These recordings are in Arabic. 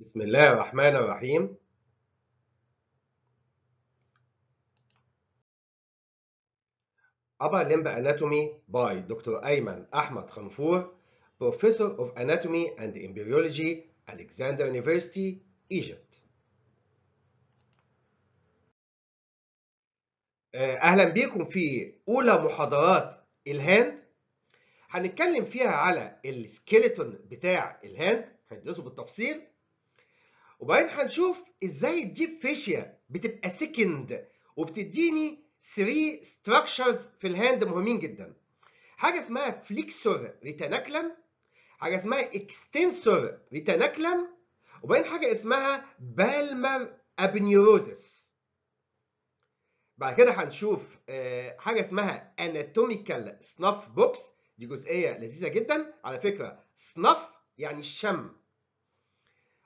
بسم الله الرحمن الرحيم Upper Limb Anatomy by Dr. Ayman Ahmad Khanfour, Professor of Anatomy and Embryology, Alexandria University, Egypt. أهلا بكم في أولى محاضرات ال hand هنتكلم فيها على ال skeleton بتاع ال hand هندرسه بالتفصيل وبعدين هنشوف إزاي ال deep fascia بتبقى thickened وبتديني 3 structures في ال hand مهمين جدا. حاجة اسمها flexor retinaculum حاجة اسمها extensor retinaculum وبعدين حاجة اسمها palmar aponeurosis بعد كده هنشوف حاجة اسمها anatomical snuff box دي جزئية لذيذة جدا. على فكرة snuff يعني الشم.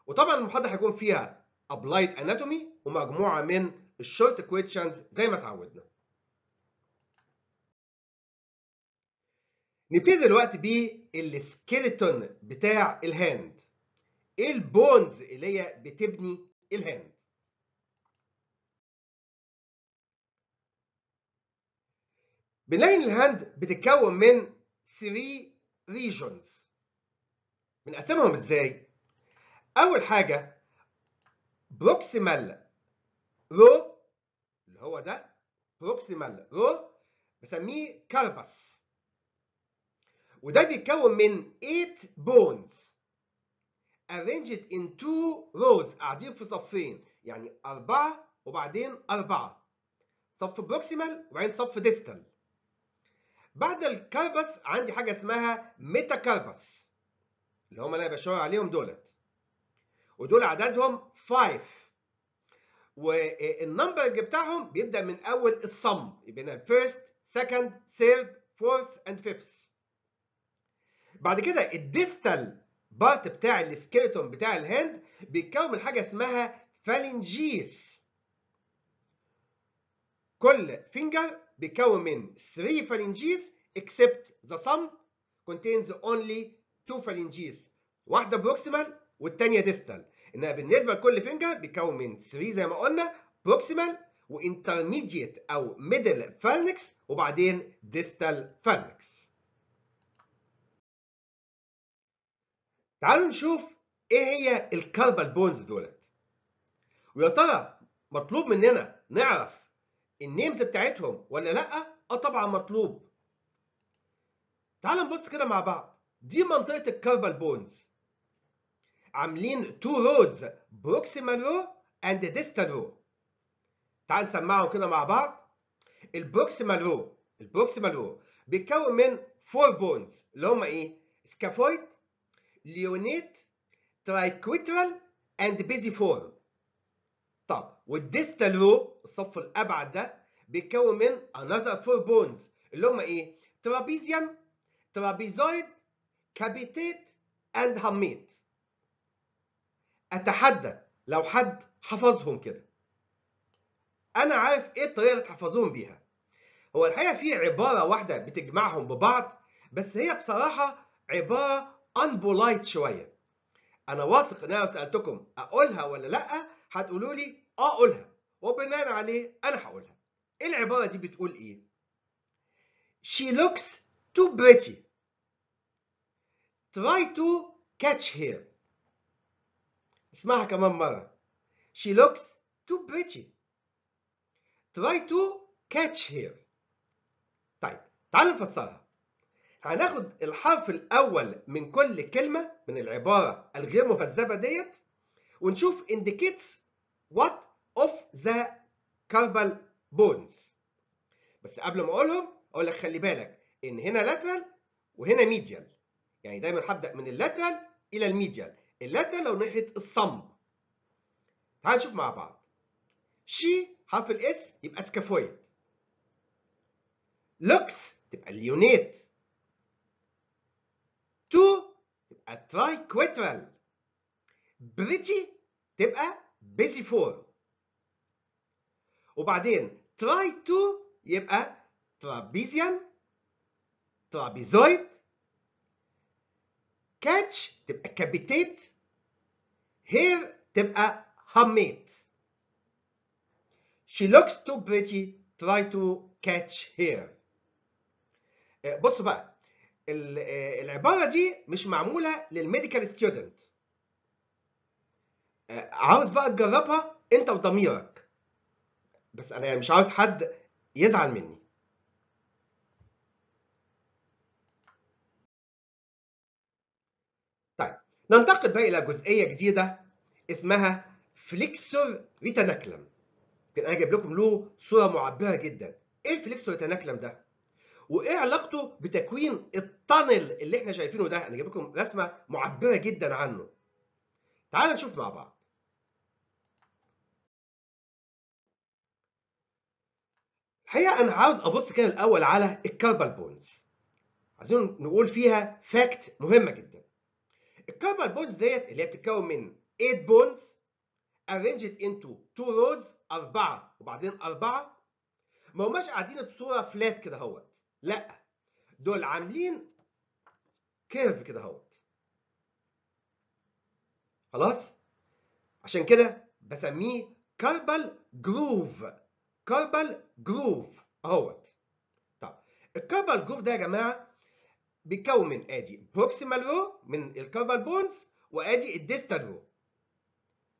وطبعا المحاضره هيكون فيها applied anatomy ومجموعة من ال short questions زي ما اتعودنا. نبتدي دلوقتي بال skeleton بتاع ال hand إيه ال bones اللي هي بتبني ال hand بنلاقي إن ال hand بتتكون من 3 regions بنقسمهم إزاي؟ أول حاجة proximal row اللي هو ده proximal row بسميه carpus وده بيتكون من 8 bones arranged in two rows قاعدين في صفين يعني أربعة وبعدين أربعة. صف proximal وبعدين صف distal بعد ال carpus عندي حاجة اسمها metacarpus اللي هم اللي أنا بشاور عليهم دولت. ودول عددهم 5 وال number بتاعهم بيبدأ من أول الصم يبقى ال first second third fourth and fifth بعد كده ال distal part بتاع ال skeleton بتاع ال hand بيتكون من حاجة اسمها phalanges كل finger بيتكون من 3 phalanges except the thumb contains only 2 phalanges واحدة proximal والثانيه distal إنها بالنسبة لكل finger بيتكون من 3 زي ما قلنا proximal و intermediate أو middle phalanx وبعدين distal phalanx تعالوا نشوف إيه هي ال carpal bones دولت. ويا ترى مطلوب مننا نعرف ال names بتاعتهم ولا لأ؟ آه طبعا مطلوب. تعالوا نبص كده مع بعض. دي منطقة ال carpal bones عاملين two rows proximal row and distal row تعال نسميهم كده مع بعض. ال proximal row ال proximal row بيتكون من four bones اللي هم إيه؟ scaphoid lunate triquetral and pisiform طب وال distal row الصف الأبعد ده بيتكون من another four bones اللي هم إيه؟ trapezium trapezoid capitate and hamate أتحدى لو حد حفظهم كده. أنا عارف إيه الطريقة اللي تحفظوهم بيها. هو الحقيقة في عبارة واحدة بتجمعهم ببعض بس هي بصراحة عبارة انبولايت شوية. أنا واثق إن أنا لو سألتكم أقولها ولا لأ هتقولوا لي آه اقولها وبناء عليه أنا هقولها. إيه العبارة دي بتقول إيه؟ She looks too pretty. Try to catch her. اسمعها كمان مرة. She looks too pretty. Try to catch her. طيب تعالوا نفسرها. هناخد الحرف الأول من كل كلمة من العبارة الغير مهذبة ديت ونشوف indicates what of the carpal bones. بس قبل ما أقولهم أقول لك خلي بالك إن هنا lateral وهنا medial. يعني دايما هبدأ من ال lateral إلى ال medial. ال lateral لو ناحيه ال thumb تعال نشوف مع بعض. she حرف ال S يبقى scaphoid. looks تبقى lunate too تبقى triquetral. pretty تبقى pisiform وبعدين try to يبقى trapezium trapezoid catch تبقى capitate here تبقى hamate she looks too pretty try to catch her بصوا بقى العبارة دي مش معمولة لل medical student عاوز بقى تجربها انت وضميرك. بس أنا يعني مش عاوز حد يزعل مني طيب ننتقل بقى إلى جزئية جديدة اسمها flexor retinaculum يمكن أنا جايب لكم له صورة معبره جدا. إيه ال flexor retinaculum ده؟ وإيه علاقته بتكوين ال tunnel اللي إحنا شايفينه ده؟ أنا جايب لكم رسمة معبره جدا عنه. تعالوا نشوف مع بعض. الحقيقة أنا عاوز أبص كده الأول على ال carpal bones عايزين نقول فيها fact مهمة جدا. ال carpal bones ديت اللي هي بتتكون من 8 bones arranged into 2 rows أربعة وبعدين أربعة. ما هماش قاعدين بصورة flat كده أهوت. لا دول عاملين curve كده أهوت. خلاص؟ عشان كده بسميه carpal groove. carpal groove أهوت. طب ال carpal groove ده يا جماعة بيتكون من ادي proximal row من ال carpal bones وادي ال distal row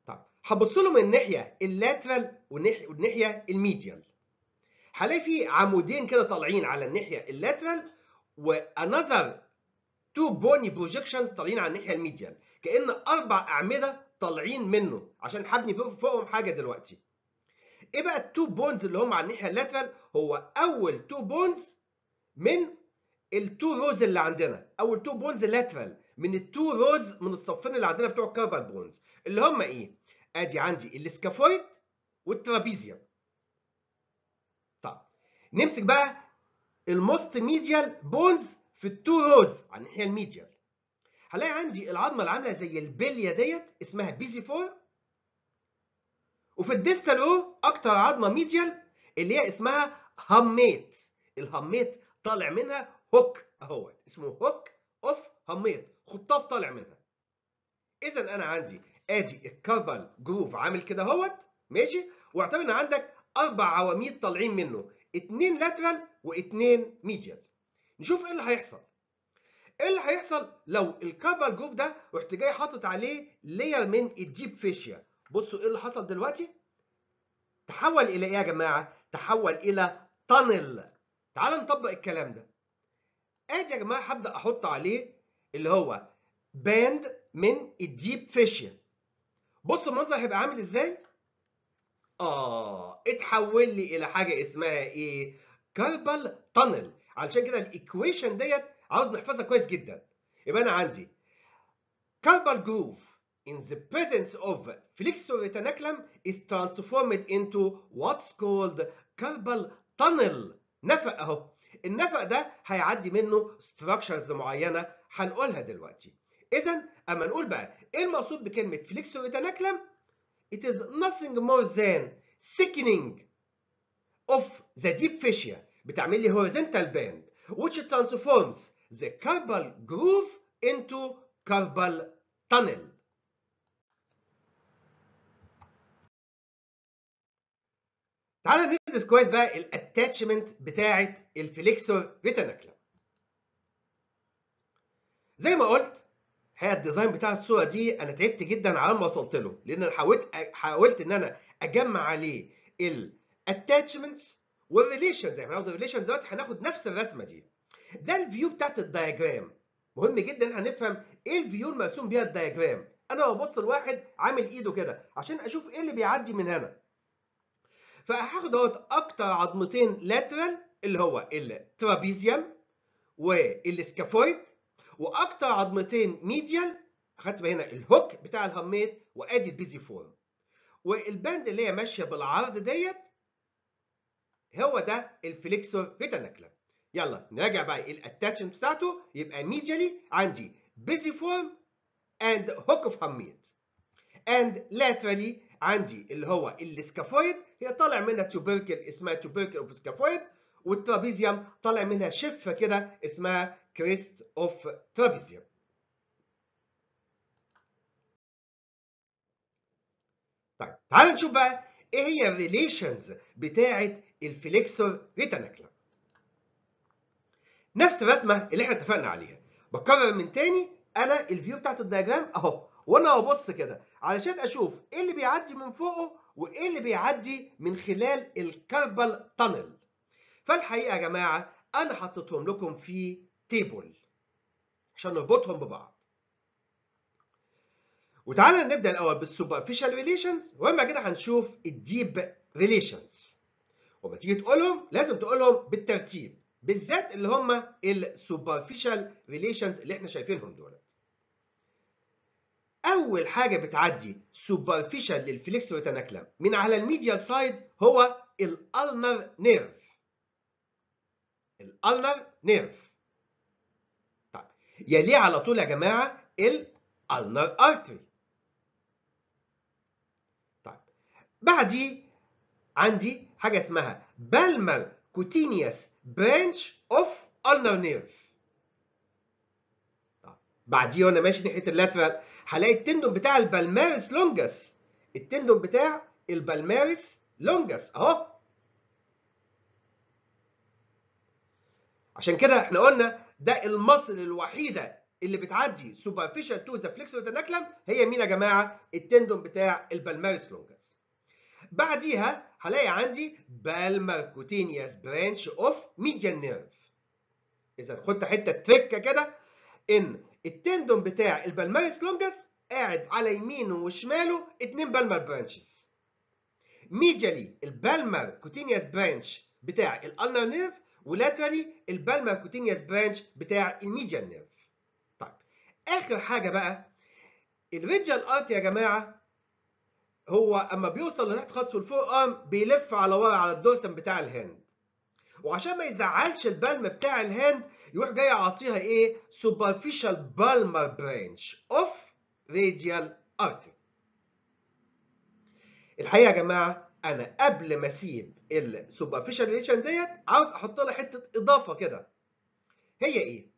طب هبص له من الناحية ال lateral والناحيه ال medial. هلاقي في عمودين كده طالعين على الناحية ال lateral و another two bony projections طالعين على الناحية ال medial. كأن أربع أعمدة طالعين منه عشان هبني فوقهم حاجة دلوقتي. إيه بقى ال two bones اللي هم على الناحية ال lateral؟ هو أول two bones من ال two rows اللي عندنا أول two bones lateral من ال two rows من الصفين اللي عندنا بتوع ال carpal bones. اللي هم إيه؟ ادي عندي ال scaphoid وال trapezium طب نمسك بقى ال most medial bones في ال two rows على الناحيه ال medial. هلاقي عندي العظمة اللي عاملة زي البلية ديت اسمها pisiform. وفي ال distal row أكتر عظمة medial اللي هي اسمها hamate ال hamate طالع منها hook اهوت اسمه hook of hamate خطاف طالع منها. اذا أنا عندي آدي ال carpal groove عامل كده اهوت ماشي؟ واعتبر ان عندك أربع عواميد طالعين منه اتنين lateral واتنين medial نشوف إيه اللي هيحصل. إيه اللي هيحصل لو ال carpal groove ده رحت جاي حاطط عليه layer من ال deep fascia بصوا إيه اللي حصل دلوقتي؟ تحول إلى إيه يا جماعة؟ تحول إلى tunnel تعال نطبق الكلام ده. ادي يا جماعة هبدأ أحط عليه اللي هو band من ال deep fascia بصوا المنظر هيبقى عامل إزاي؟ آه اتحول لي إلى حاجة اسمها إيه؟ carpal tunnel علشان كده ال equation ديت عاوز نحفظها كويس جدا. يبقى أنا عندي كاربال جروف in the presence of flexor retinaculum is transformed into what's called carpal tunnel. نفق أهو. النفق ده هيعدي منه structures معينه هنقولها دلوقتي اذا اما نقول بقى إيه المقصود بكلمه flexor retinaculum it is nothing more than thickening of the deep fascia بتعمل لي horizontal band which transforms the carpal groove into carpal tunnel تعالى ندرس كويس بقى ال attachment بتاعه ال flexor retinaculum زي ما قلت هي ال design بتاع الصورة دي أنا تعبت جدا على ما وصلت له لأن أنا حاولت حاولت إن أنا أجمع عليه ال attachments وال relations يعني هناخد ال relations دلوقتي هناخد نفس الرسمة دي. ده ال view بتاعت ال diagram مهم جدا هنفهم إيه ال view المرسوم بيها ال diagram أنا ببص لواحد عامل إيده كده عشان أشوف إيه اللي بيعدي من هنا. فهاخد اهوت أكتر عظمتين lateral اللي هو ال trapezium وال scaphoid وأكتر عظمتين medial أخدت هنا ال hook بتاع ال hamate وادي ال pisiform وال band اللي هي ماشية بالعرض ديت هو ده ال flexor retinaculum يلا نراجع بقى ال attachment بتاعته. يبقى medially عندي pisiform and hook of hamate and laterally عندي اللي هو ال scaphoid هي طالع منها tubercle اسمها tubercle of scaphoid وال trapezium طالع منها شفة كده اسمها crest of trapezium طيب تعال نشوف بقى إيه هي ال relations بتاعه ال flexor retinaculum نفس الرسمة اللي إحنا اتفقنا عليها. بكرر من تاني أنا ال view بتاعت ال diagram أهو وأنا ببص كده علشان أشوف إيه اللي بيعدي من فوقه وإيه اللي بيعدي من خلال ال carpal tunnel فالحقيقة يا جماعة أنا حطيتهم لكم في table عشان نربطهم ببعض. وتعالى نبدأ الأول بال superficial relations واما كده هنشوف ال deep relations وما تيجي تقولهم لازم تقولهم بالترتيب بالذات اللي هم ال superficial relations اللي إحنا شايفينهم دولت أول حاجة بتعدي superficial لل flexor retinaculum من على ال medial side هو ال ulnar nerve. ال ulnar nerve. طيب يليه على طول يا جماعة ال ulnar artery طيب بعديه عندي حاجة اسمها palmar cutaneous branch of ulnar nerve بعديه وأنا ماشي ناحية ال lateral هلاقي التندون بتاع البالماريس لونجس. التندون بتاع البالماريس لونجس. أهو. عشان كده إحنا قلنا ده ال muscle الوحيدة اللي بتعدي superficial to the flexor retinaculum هي مين يا جماعة؟ ال tendon بتاع ال palmaris longus. بعديها هلاقي عندي palmar cutaneous branch of median nerve إذا خدت حتة trick كده إن ال tendon بتاع ال palmaris longus قاعد على يمينه وشماله اتنين palmar branches. medially ال palmar cutaneous branch بتاع ال ulnar nerve و laterally ال palmar cutaneous branch بتاع ال median nerve طيب آخر حاجة بقى ال radial artery يا جماعة هو أما بيوصل لتحت خالص في ال forearm بيلف على ورا على ال dorsum بتاع ال hand. وعشان ما يزعلش ال palm بتاع ال hand يروح جاي يعطيها إيه؟ superficial palmar branch of radial artery. الحقيقة يا جماعة أنا قبل ما أسيب ال superficial relation ديت عاوز أحط لها حتة إضافة كده. هي إيه؟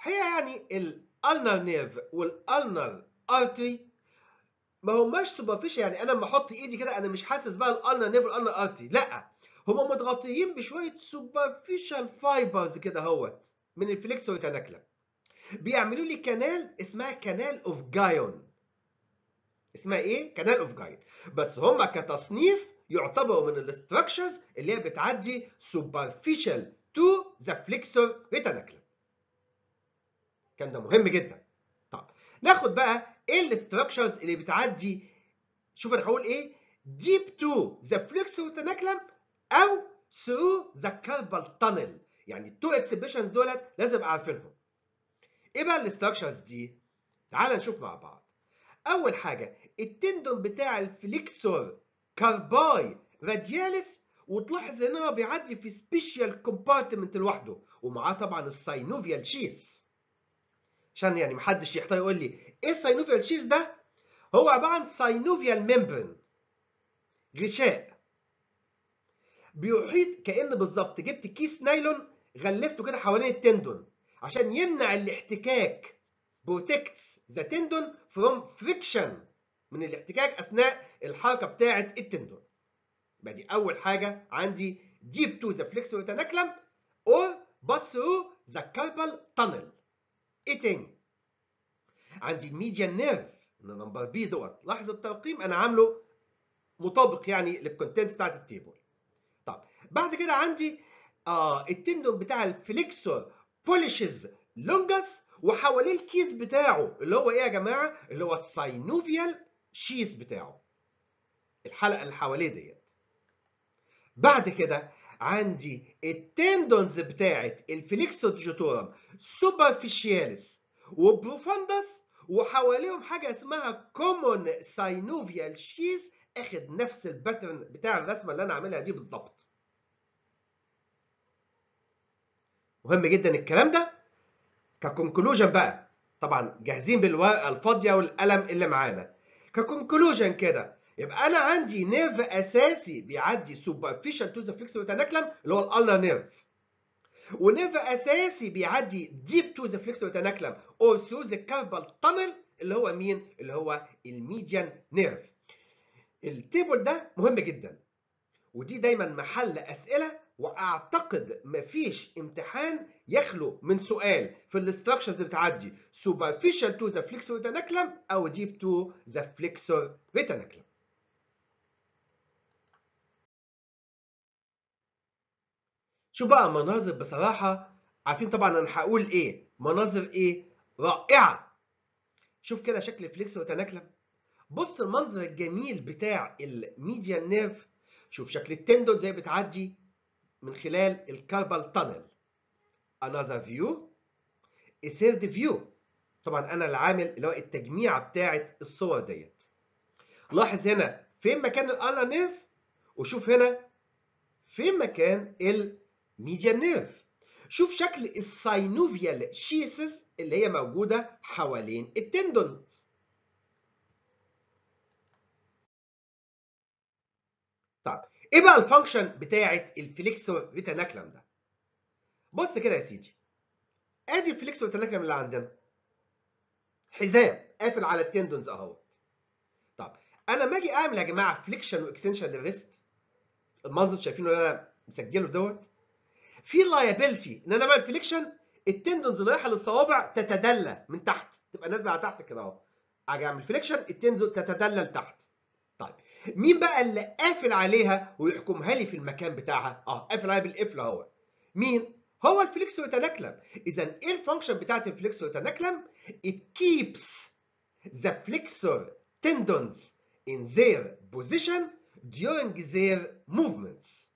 هي يعني ال ulnar nerve وال ulnar artery ما هماش superficial يعني أنا لما أحط إيدي كده أنا مش حاسس بقى ال ulnar nerve وال ulnar artery لأ. هم متغطيين بشوية superficial fibers كده اهوت من ال flexor retinacula بيعملوا لي canal اسمها canal of Guyon اسمها إيه؟ canal of Guyon بس هم كتصنيف يعتبروا من ال structures اللي هي بتعدي superficial to the flexor retinacula كان ده مهم جدا. طب ناخد بقى إيه ال structures اللي بتعدي؟ شوف أنا هقول إيه؟ deep to the flexor retinaculum أو through the carpal tunnel يعني ال two expressions دولت لازم ابقى عارفينهم إيه بقى ال structures دي تعال نشوف مع بعض. أول حاجة ال tendon بتاع ال flexor carpi radialis وتلاحظ ان هو بيعدي في special compartment لوحده ومعاه طبعا ال synovial sheath. عشان يعني محدش يحتار يقول لي إيه ال synovial sheath ده؟ هو عبارة عن synovial membrane غشاء. بيحيط كأن بالظبط. جبت كيس نايلون غلفته كده حوالين ال tendon. عشان يمنع الاحتكاك protects the tendon from friction من الاحتكاك أثناء الحركة بتاعه ال tendon. يبقى دي أول حاجة عندي. deep to the flexor retinaculum or pass through the carpal tunnel. إيه تاني؟ عندي ال median nerve number B دوت. لاحظ الترقيم أنا عامله مطابق يعني لل contents بتاعت ال table. طب بعد كده عندي آه ال tendon بتاع ال flexor pollicis longus وحواليه الكيس بتاعه اللي هو إيه يا جماعة؟ اللي هو ال synovial sheath بتاعه. الحلقة اللي حواليه ديت. بعد كده عندي ال tendons بتاعت ال flexor digitorum superficialis و profundus وحواليهم حاجة اسمها common synovial sheath اخد نفس ال pattern بتاع الرسمة اللي أنا عاملها دي بالظبط. مهم جدا الكلام ده. ك conclusion بقى طبعا جاهزين بالورقه الفاضية والقلم اللي معانا. ك conclusion كده يبقى أنا عندي nerve أساسي بيعدي superficial to the flexor retinaculum اللي هو ال ulnar nerve و nerve أساسي بيعدي deep to the flexor retinaculum or through the carpal tunnel اللي هو مين؟ اللي هو ال median nerve ال table ده مهم جدا ودي دايما محل أسئلة وأعتقد مفيش امتحان يخلو من سؤال في ال structures بتعدي superficial to the flexor retinaculum أو deep to the flexor retinaculum شو بقى مناظر؟ بصراحة عارفين طبعا أنا هقول إيه. مناظر إيه؟ رائعة. شوف كده شكل ال flexor retinaculum بص المنظر الجميل بتاع ال median nerve شوف شكل ال tendons اللي بتعدي من خلال ال carpal tunnel. Another view. A third view. طبعا أنا العامل اللي هو التجميع بتاعت الصور ديت. لاحظ هنا فين مكان ال ulnar nerve؟ وشوف هنا فين مكان ال median nerve. شوف شكل ال synovial sheaths اللي هي موجودة حوالين ال tendons طيب إيه بقى ال function بتاعة ال flexor retinaculum ده؟ بص كده يا سيدي. ادي ال flexor retinaculum اللي عندنا. حزام قافل على ال tendons اهوت. طب أنا لما أجي اعمل يا جماعة flexion و extension لل wrist المنظر شايفينه اللي أنا مسجله دوت في liability ان أنا بعمل flexion ال tendons اللي رايحة للصوابع تتدلى من تحت تبقى نازلة على تحت كده اهو. أجي اعمل flexion ال tendon تتدلى لتحت. طيب مين بقى اللي قافل عليها ويحكمها لي في المكان بتاعها؟ آه قافل عليها بالقفل اهو مين؟ هو ال flexor retinaculum إذا إيه ال function بتاعت ال flexor retinaculum it keeps the flexor tendons in their position during their movements.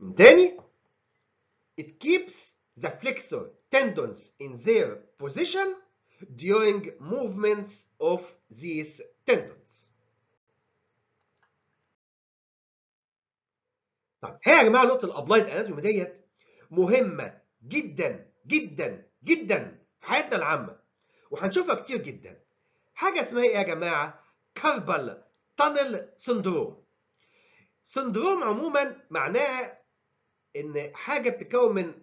من تاني it keeps the flexor tendons in their position during movements of these tendons. طيب هي يا جماعة نقطة ال applied anatomy ديت مهمة جدا جدا جدا في حياتنا العامة وهنشوفها كتير جدا. حاجة اسمها إيه يا جماعة؟ carpal tunnel syndrome. syndrome عموما معناها إن حاجة بتتكون من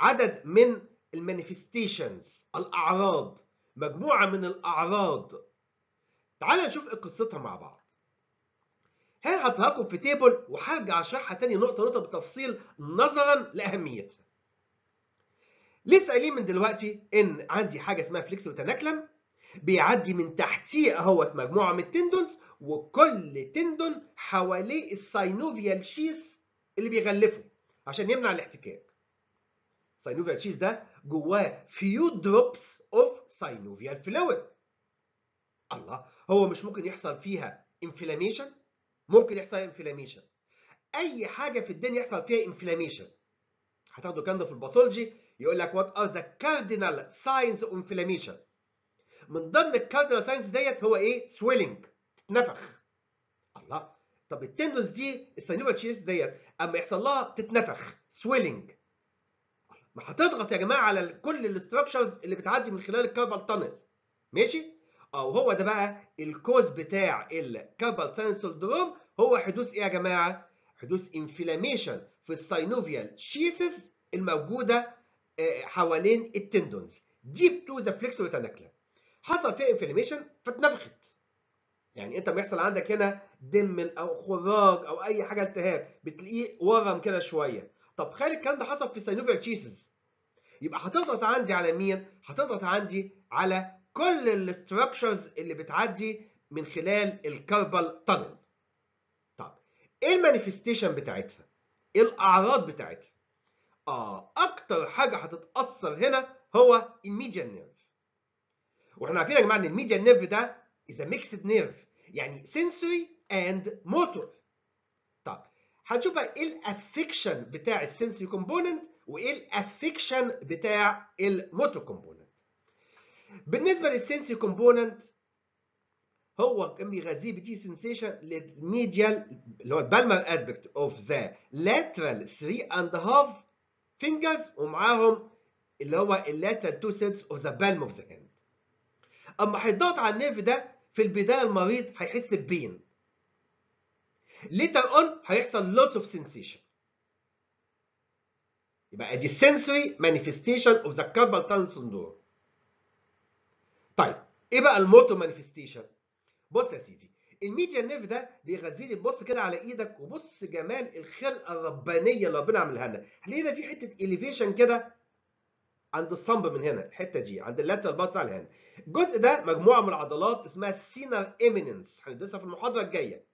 عدد من ال manifestations الأعراض مجموعة من الأعراض. تعال نشوف قصتها مع بعض. هنا هحطها لكم في table؟ وهرجع أشرحها تاني نقطة نقطة بالتفصيل نظرا لأهميتها. لسه قايلين من دلوقتي إن عندي حاجة اسمها flexor retinaculum بيعدي من تحتيه أهوت مجموعة من ال tendons وكل tendon حواليه ال synovial sheath اللي بيغلفه عشان يمنع الاحتكاك. synovial sheath ده جواه few drops of synovial fluid الله هو مش ممكن يحصل فيها inflammation ممكن يحصل inflammation أي حاجة في الدنيا يحصل فيها inflammation هتاخدوا الكلام ده في ال pathology يقول لك what are the cardinal signs of inflammation من ضمن ال cardinal signs ديت هو إيه؟ swelling تتنفخ الله طب ال tendons دي ال synovial sheath ديت أما يحصل لها تتنفخ swelling ما هتضغط يا جماعة على كل ال structures اللي بتعدي من خلال ال carpal tunnel ماشي؟ أو هو ده بقى ال cause بتاع ال carpal tunnel syndrome هو حدوث إيه يا جماعة؟ حدوث inflammation في ال synovial sheaths الموجودة حوالين ال tendons deep to the flexor retinaculum حصل فيها inflammation فاتنفخت. يعني انت ما يحصل عندك هنا دم أو خراج أو اي حاجة التهاب بتلاقيه ورم كده شوية. طب تخيل الكلام ده حصل في synovial sheaths يبقى هتضغط عندي على مين؟ هتضغط عندي على كل ال structures اللي بتعدي من خلال ال carpal tunnel طب إيه ال manifestation بتاعتها؟ إيه الأعراض بتاعتها؟ آه أكتر حاجة هتتأثر هنا هو ال median nerve. وإحنا عارفين يا جماعة إن ال median nerve ده a mixed nerve يعني sensory and motor. طب هنشوف بقى إيه ال affection بتاع ال sensory component وإيه ال affection بتاع ال motor component. بالنسبة لل sensory component هو كان بيغذيه بيدي sensation لل medial اللي هو ال palmar aspect of the lateral 3 and half fingers ومعاهم اللي هو ال lateral 2 thirds of the palm of the hand أما هيضغط على ال nerve ده في البداية المريض هيحس ب pain. Later on هيحصل loss of sensation. يبقى دي sensory manifestation of the carpal tunnel syndrome. طيب إيه بقى ال motor manifestation؟ بص يا سيدي ال median nerve ده بيغذي لي بص كده على إيدك وبص جمال الخلقه الربانية اللي ربنا عملها لنا. هنلاقي هنا في حتة elevation كده عند الصنب من هنا الحتة دي عند ال lateral بتاع ال hand الجزء ده مجموعة من العضلات اسمها ال thenar eminence هندرسها في المحاضرة الجاية.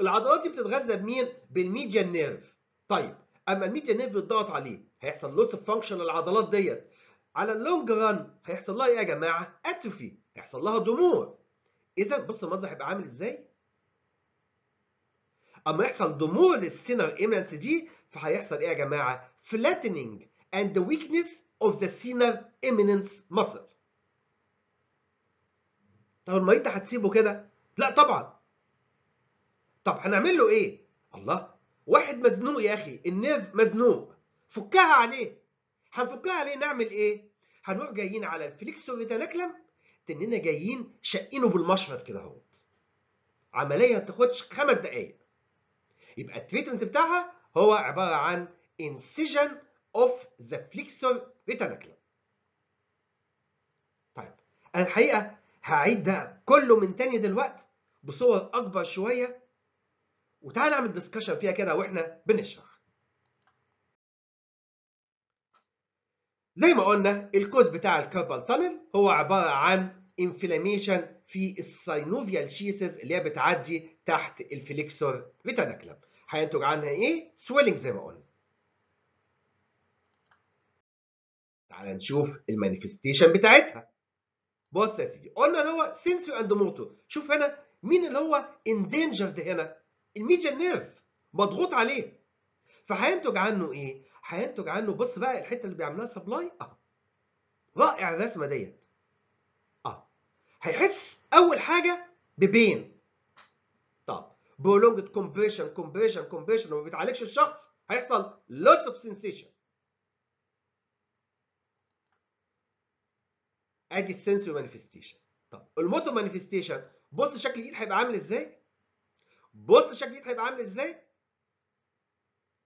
العضلات دي بتتغذى بمين؟ بال median nerve. طيب أما ال median nerve اتضغط عليه هيحصل loss of function للعضلات ديت على ال long run هيحصل لها إيه يا جماعة atrophy هيحصل لها ضمور اذا بص المنظر هيبقى عامل إزاي أما يحصل ضمور لل thenar eminence دي فهيحصل إيه يا جماعة and the weakness of the senile eminence muscle. طب المريض ده هتسيبه كده؟ لا طبعا. طب هنعمل له إيه؟ الله واحد مزنوق يا أخي النيرف مزنوق فكها عليه هنفكها عليه نعمل إيه؟ هنروح جايين على الفليكسور ريتاناكلم تننا جايين شقينه بالمشرط كده أهوت. عملية ما بتاخدش خمس دقائق. يبقى ال treatment بتاعها هو عبارة عن incision of the flexor retinaculum. طيب أنا الحقيقة هعيد ده كله من تاني دلوقتي بصور أكبر شوية وتعالى نعمل discussion فيها كده وإحنا بنشرح. زي ما قلنا ال cause بتاع ال carpal tunnel هو عبارة عن inflammation في ال synovial sheaths اللي هي بتعدي تحت ال flexor retinaculum. هينتج عنها إيه؟ swelling زي ما قلنا. تعال نشوف ال manifestation بتاعتها بص يا سيدي قلنا ان هو sensory and motor شوف هنا مين اللي هو endangered هنا ال median nerve مضغوط عليه. فهينتج عنه إيه؟ هينتج عنه بص بقى الحتة اللي بيعملها supply آه. رائع الرسمة ديت. آه. هيحس أول حاجة بالبين. طب prolonged compression compression compression وما بيتعالجش الشخص هيحصل loss of sensation. آدي ال sensory manifestation طب ال motor manifestation بص شكل الإيد هيبقى عامل إزاي؟ بص شكل الايد هيبقى عامل إزاي؟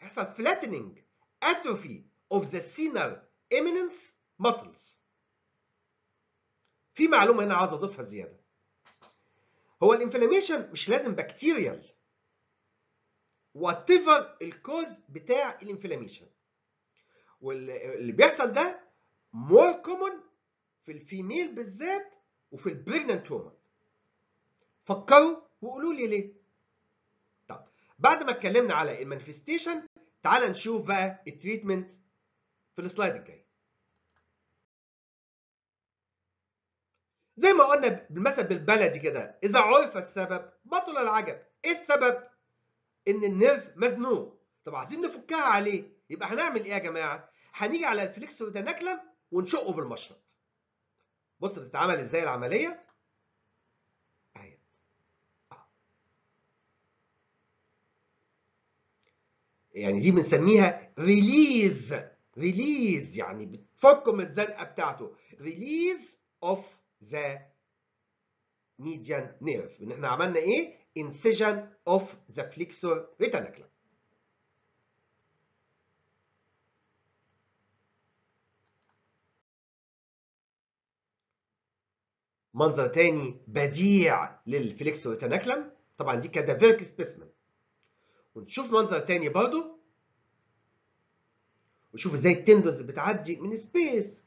هيحصل flattening atrophy of the thenar eminence muscles. في معلومة هنا عاوز أضيفها زيادة. هو ال inflammation مش لازم bacterial whatever ال cause بتاع ال inflammation واللي بيحصل ده more common في ال female بالذات وفي ال pregnant women فكروا وقولوا لي ليه. بعد ما اتكلمنا على ال manifestation تعال نشوف بقى ال treatment في ال slide الجاي. زي ما قلنا بالمثل بالبلدي كده إذا عرف السبب بطل العجب. إيه السبب؟ إن ال nerve مزنوق. طب عايزين نفكها عليه. يبقى هنعمل إيه يا جماعة؟ هنيجي على ال flexor retinaculum ونشقه بالمشرط. بص بتتعمل إزاي العملية؟ يعني دي بنسميها release release يعني بتفكه من الزنقة بتاعته. release of the median nerve. إن إحنا عملنا إيه؟ Incision of the flexor retinaculum منظر تاني بديع لل flexor retinaculum طبعا دي cadaveric specimen ونشوف منظر تاني برضو وشوف إزاي ال tendons بتعدي من space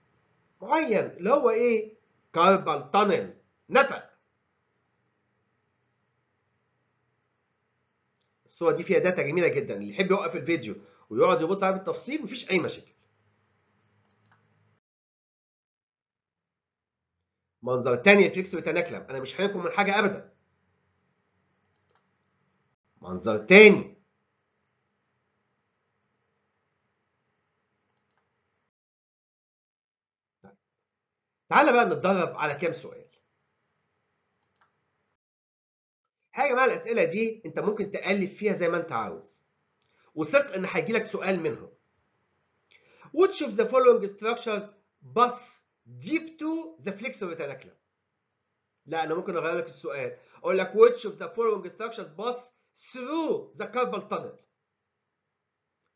معين اللي هو إيه؟ carpal tunnel نفق. الصورة دي فيها data جميلة جدا اللي يحب يوقف الفيديو ويقعد يبص عليها بالتفصيل مفيش أي مشاكل. منظر تاني الفليكس ريتاناكلم أنا مش هينكم من حاجة ابدا. منظر تاني. تعالى بقى نتدرب على كام سؤال. حاجة بقى الأسئلة دي أنت ممكن تألف فيها زي ما أنت عاوز. وثق إن هيجي لك سؤال منهم. Which of the following structures pass deep to the flexor retinaculum لا أنا ممكن أغير لك السؤال. أقول لك which of the following structures pass through the carpal tunnel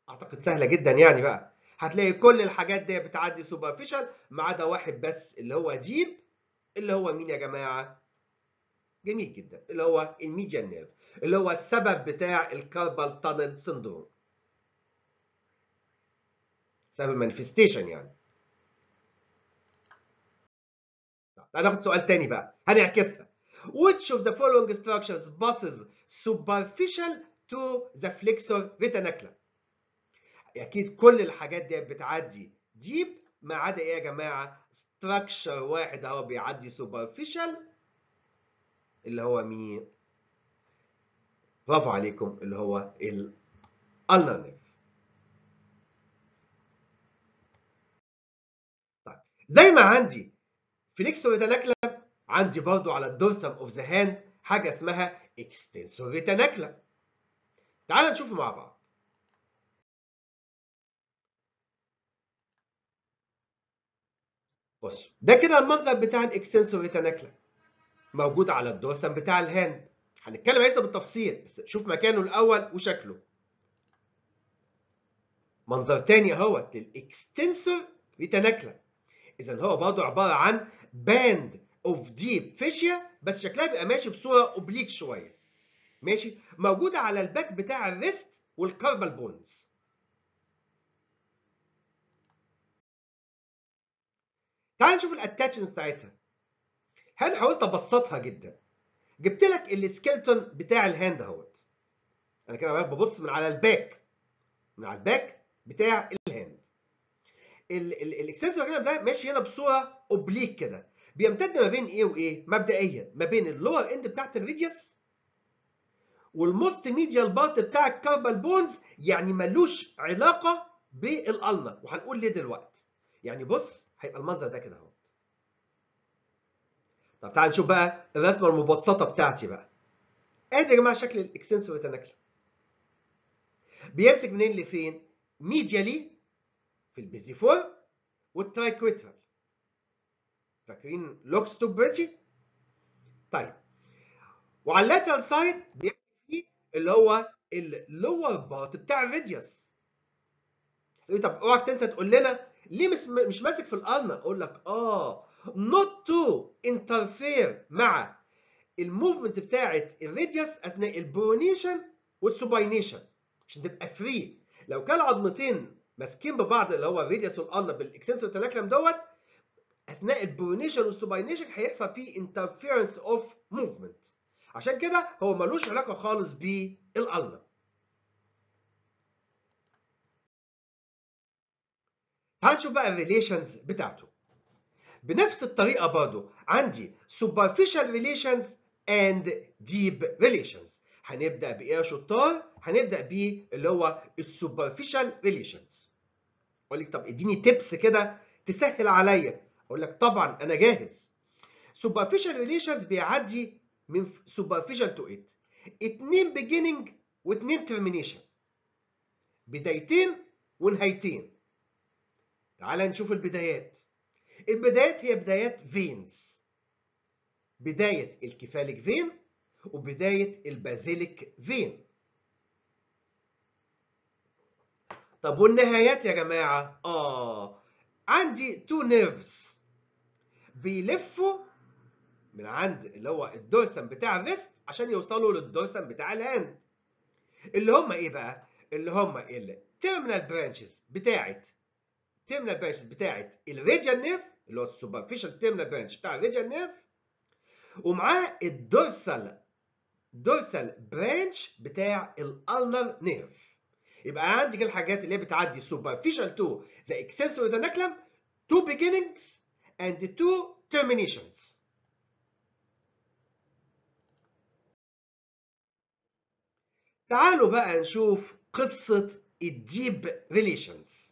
أعتقد سهلة جدا يعني بقى. هتلاقي كل الحاجات دي بتعدي superficial ما عدا واحد بس اللي هو deep اللي هو مين يا جماعة؟ جميل جدا. اللي هو ال median nerve. اللي هو السبب بتاع ال carpal tunnel syndrome. سبب manifestation يعني. تعال ناخد سؤال تاني بقى. هنعكسها. Which of the following structures passes superficial to the flexor retinaculum أكيد كل الحاجات دي بتعدي. deep ما عدا إيه يا جماعة؟ structure واحد أهو بيعدي superficial اللي هو مين؟ برافو عليكم اللي هو ال ulnar طيب زي ما عندي flexor retinaculum عندي برضو على ال dorsum of the hand حاجة اسمها extensor retinaculum تعال نشوفه مع بعض. بص ده كده المنظر بتاع ال extensor retinaculum موجود على ال dorsum بتاع ال hand. هنتكلم لسه بالتفصيل بس شوف مكانه الأول وشكله. منظر تاني اهوت لل extensor retinaculum اذا هو برضه عبارة عن band of deep fascia بس شكلها بيبقى ماشي بصورة oblique شوية. ماشي؟ موجودة على ال back بتاع ال wrist وال carpal bones تعال نشوف ال attachments بتاعتها. أنا حاولت ابسطها جدا؟ جبت لك ال skeleton بتاع ال hand أهوت. أنا كده ببص من على ال back من على ال back بتاع ال hand ال extensor ده ماشي هنا بصورة oblique كده. بيمتد ما بين إيه وإيه؟ مبدئيا. ما بين ال lower end بتاعت ال radius وال most medial part بتاع ال carpal bones يعني ملوش علاقة بال ulna وهنقول ليه دلوقتي. يعني بص هيبقى المنظر ده كده اهو. طب تعال نشوف بقى الرسمة المبسطة بتاعتي بقى. ادي يا جماعة شكل ال extensor retinaculum بيمسك منين لفين medially في ال pisiform وال triquetral. فاكرين looks too pretty طيب. وعلى ال lateral side بيمسك فيه اللي هو ال lower part بتاع ال radius طب اوعك تنسى تقول لنا ليه مش ماسك في ال ulna أقول لك آه not to interfere مع ال movement بتاعه ال radius أثناء ال pronation وال supination عشان تبقى free لو كان عظمتين ماسكين ببعض اللي هو ال radius وال ulna بال extensor retinaculum دوت أثناء ال pronation وال supination هيحصل فيه interference of movement عشان كده هو ملوش علاقة خالص بال ulna تعال نشوف بقى ال relations بتاعته؟ بنفس الطريقة برضو عندي superficial relations and deep relations. هنبدأ بإيه يا شطار؟ هنبدأ بيه اللي هو ال superficial relations أقول لك طب إديني tips كده تسهل عليا. أقول لك طبعا أنا جاهز. superficial relations بيعدي من superficial to it. اتنين beginning واتنين termination. بدايتين ونهايتين. تعال نشوف البدايات. البدايات هي بدايات veins بداية ال cephalic vein وبداية ال basilic vein. طب والنهايات يا جماعة؟ آه عندي two nerves بيلفوا من عند اللي هو ال dorsum بتاع ال wrist عشان يوصلوا لل dorsum بتاع ال hand. اللي هم إيه بقى؟ اللي هم ال terminal branches بتاعت ال terminal branches بتاعت ال radial nerve اللي هو ال superficial terminal branch بتاع ال radial nerve ومعاه ال dorsal dorsal branch بتاع ال ulnar nerve يبقى عندي كده الحاجات اللي هي بتعدي superficial to the extensor retinaculum two beginnings and two terminations. تعالوا بقى نشوف قصة ال deep relations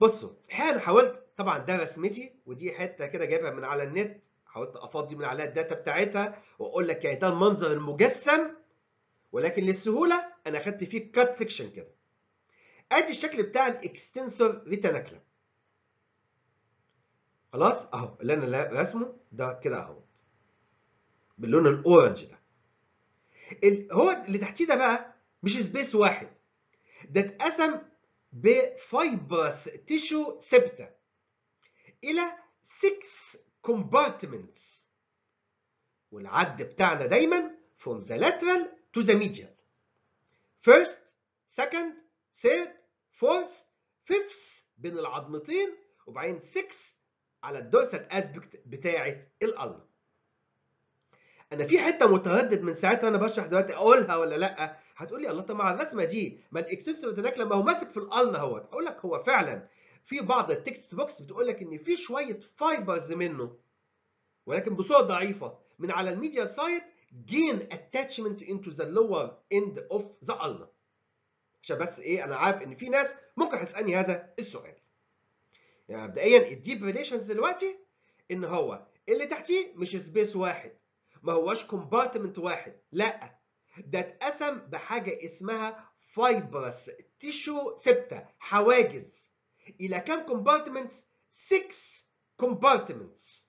بصوا أنا حاولت طبعا ده رسمتي ودي حتة كده جايبها من على النت حاولت أفضي من عليها ال data بتاعتها وأقول لك يعني ده المنظر المجسم ولكن للسهولة أنا أخدت فيه cut section كده. أدي الشكل بتاع ال extensor retinaculum خلاص؟ أهو اللي أنا رسمه ده كده أهو. باللون ال orange ده. هو اللي تحتيه ده بقى مش space واحد. ده اتقسم ب fibrous tissue septa إلى 6 compartments. والعد بتاعنا دايما from the lateral to the medial. First second third fourth fifth بين العظمتين وبعدين 6 على ال dorsal aspect بتاعه القلب أنا في حتة متردد من ساعتها وأنا بشرح دلوقتي أقولها ولا لأ؟ هتقول لي الله طب مع الرسمة دي ما ال extensor هناك لما هو ماسك في ال ulna أهوت. أقول لك هو فعلا في بعض ال textbooks بتقول لك إن في شوية fibers منه ولكن بصورة ضعيفة من على ال medial side gain attachment into the lower end of the ulna. عشان بس إيه أنا عارف إن في ناس ممكن هتسألني هذا السؤال. يعني مبدئيا الديب ريليشنز دلوقتي إن هو اللي تحتيه مش space واحد. ما هوش compartment واحد. لا. ده اتقسم بحاجة اسمها fibrous tissue septa حواجز. إلى كام compartments 6 compartments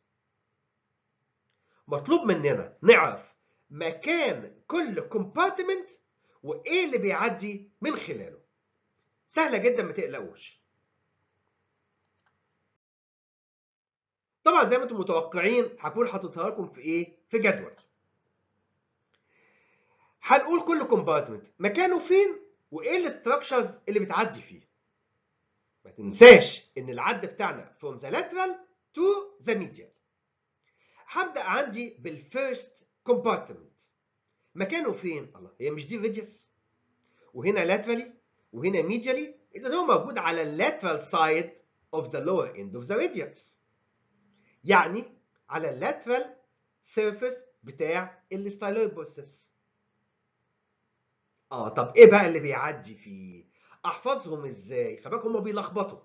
مطلوب مننا نعرف مكان كل compartment وإيه اللي بيعدي من خلاله. سهلة جدا ما تقلقوش. طبعا زي ما أنتم متوقعين هكون حاططها لكم في إيه؟ في جدول. هنقول كل compartment مكانه فين وإيه ال structures اللي بتعدي فيه. ما تنساش إن العد بتاعنا from the lateral to the medial. هبدأ عندي بال first compartment مكانه فين؟ الله هي مش دي radius وهنا laterally وهنا medially اذا هو موجود على ال lateral side of the lower end of the radius. يعني على ال lateral surface بتاع ال styloid process آه طب إيه بقى اللي بيعدي فيه؟ أحفظهم إزاي؟ خلي بالك هم بيلخبطوا.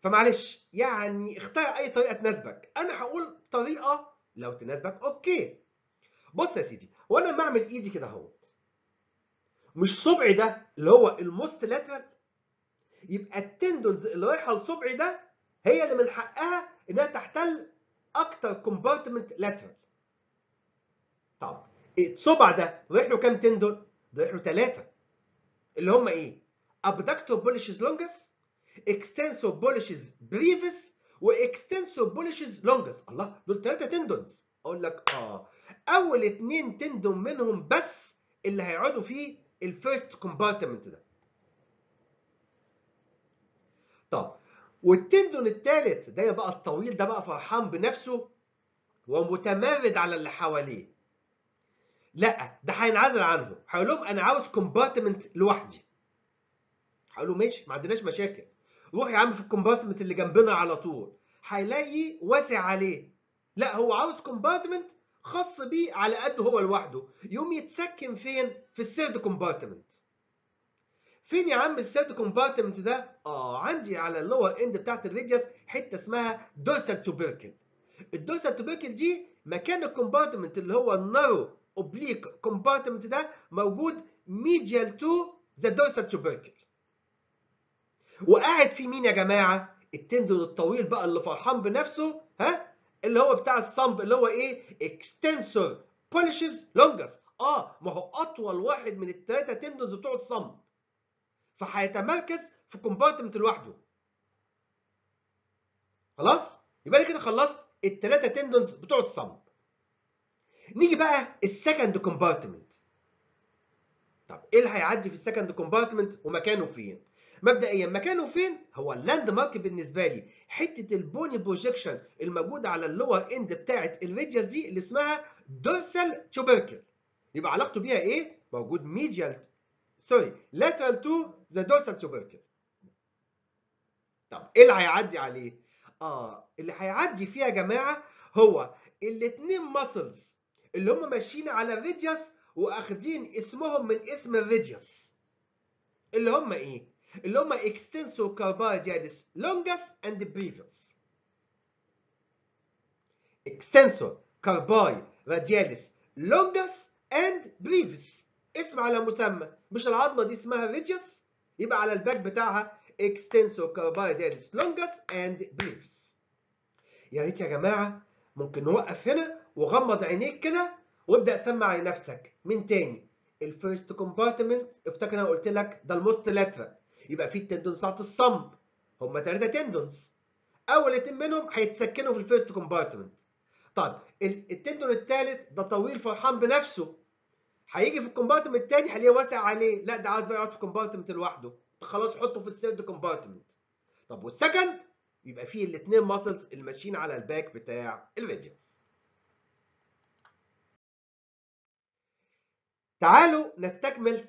فمعلش يعني اختار أي طريقة تناسبك. أنا هقول طريقة لو تناسبك okay. بص يا سيدي وأنا بعمل إيدي كده أهوت مش صبعي ده اللي هو ال most lateral؟ يبقى ال tendons اللي رايحة لصبعي ده هي اللي من حقها إنها تحتل أكتر compartment lateral طب الصبع ده رايح له كام tendon؟ رايح له ثلاثة اللي هم إيه؟ abductor pollicis longus extensor pollicis brevis و extensor pollicis longus الله دول ثلاثة tendons أقول لك آه. أول اتنين tendon منهم بس اللي هيقعدوا فيه ال first compartment ده. طب وال tendon الثالث ده بقى الطويل ده بقى فرحان بنفسه ومتمرد على اللي حواليه. لا ده هينعزل عنهم. هيقول لهم أنا عاوز compartment لوحدي. هقول له ماشي ما عندناش مشاكل. روح يا عم في ال compartment اللي جنبنا على طول. هيلاقي واسع عليه. لا هو عاوز compartment خاص بيه على قده هو لوحده. يقوم يتسكن فين؟ في ال third compartment فين يا عم ال third compartment ده؟ آه عندي على ال lower end بتاعت ال radius حتة اسمها dorsal tubercle ال dorsal tubercle دي مكان ال compartment اللي هو ال narrow oblique compartment ده موجود medial to the dorsal tubercle وقاعد في مين يا جماعة؟ ال tendon الطويل بقى اللي فرحان بنفسه ها؟ اللي هو بتاع ال thumb اللي هو إيه؟ extensor pollicis longus آه ما هو أطول واحد من الثلاثه tendons بتوع ال thumb. فهيتمركز في compartment لوحده. خلاص؟ يبقى أنا كده خلصت الثلاثه tendons بتوع ال thumb نيجي بقى ال second compartment طب إيه اللي هيعدي في ال second compartment ومكانه فين؟ مبدئيا مكانه فين؟ هو ال landmark بالنسبة لي. حتة ال bony projection الموجودة على ال lower end بتاعه ال radius دي اللي اسمها dorsal tubercle يبقى علاقته بيها إيه؟ موجود medial sorry lateral to the dorsal tubercle طب إيه اللي هيعدي عليه؟ آه اللي هيعدي فيها يا جماعة هو الاثنين muscles اللي هم ماشيين على ال radius وأخدين اسمهم من اسم ال radius اللي هم إيه؟ اللي هم extensor carpi radialis longus and brevis extensor carpi radialis longus and brevis اسم على مسمى مش العظمة دي اسمها radius يبقى على ال back بتاعها extensor carpi radialis longus and brevis يا ريت يا جماعة ممكن نوقف هنا وغمض عينيك كده وابدأ سمع لنفسك من تاني؟ ال first compartment افتكر أنا قلت لك ده ال most lateral يبقى في ال tendons بتاعت ال thumb. هم ثلاثة tendons أول اتنين منهم هيتسكنوا في ال first compartment طب ال tendon الثالث ده طويل فرحان بنفسه. هيجي في ال compartment الثاني هلاقيه واسع عليه. لا ده عايز بقى يقعد في ال compartment لوحده. خلاص حطه في ال third compartment. طب وال second؟ يبقى فيه الاثنين muscles اللي ماشيين على ال back بتاع ال radius تعالوا نستكمل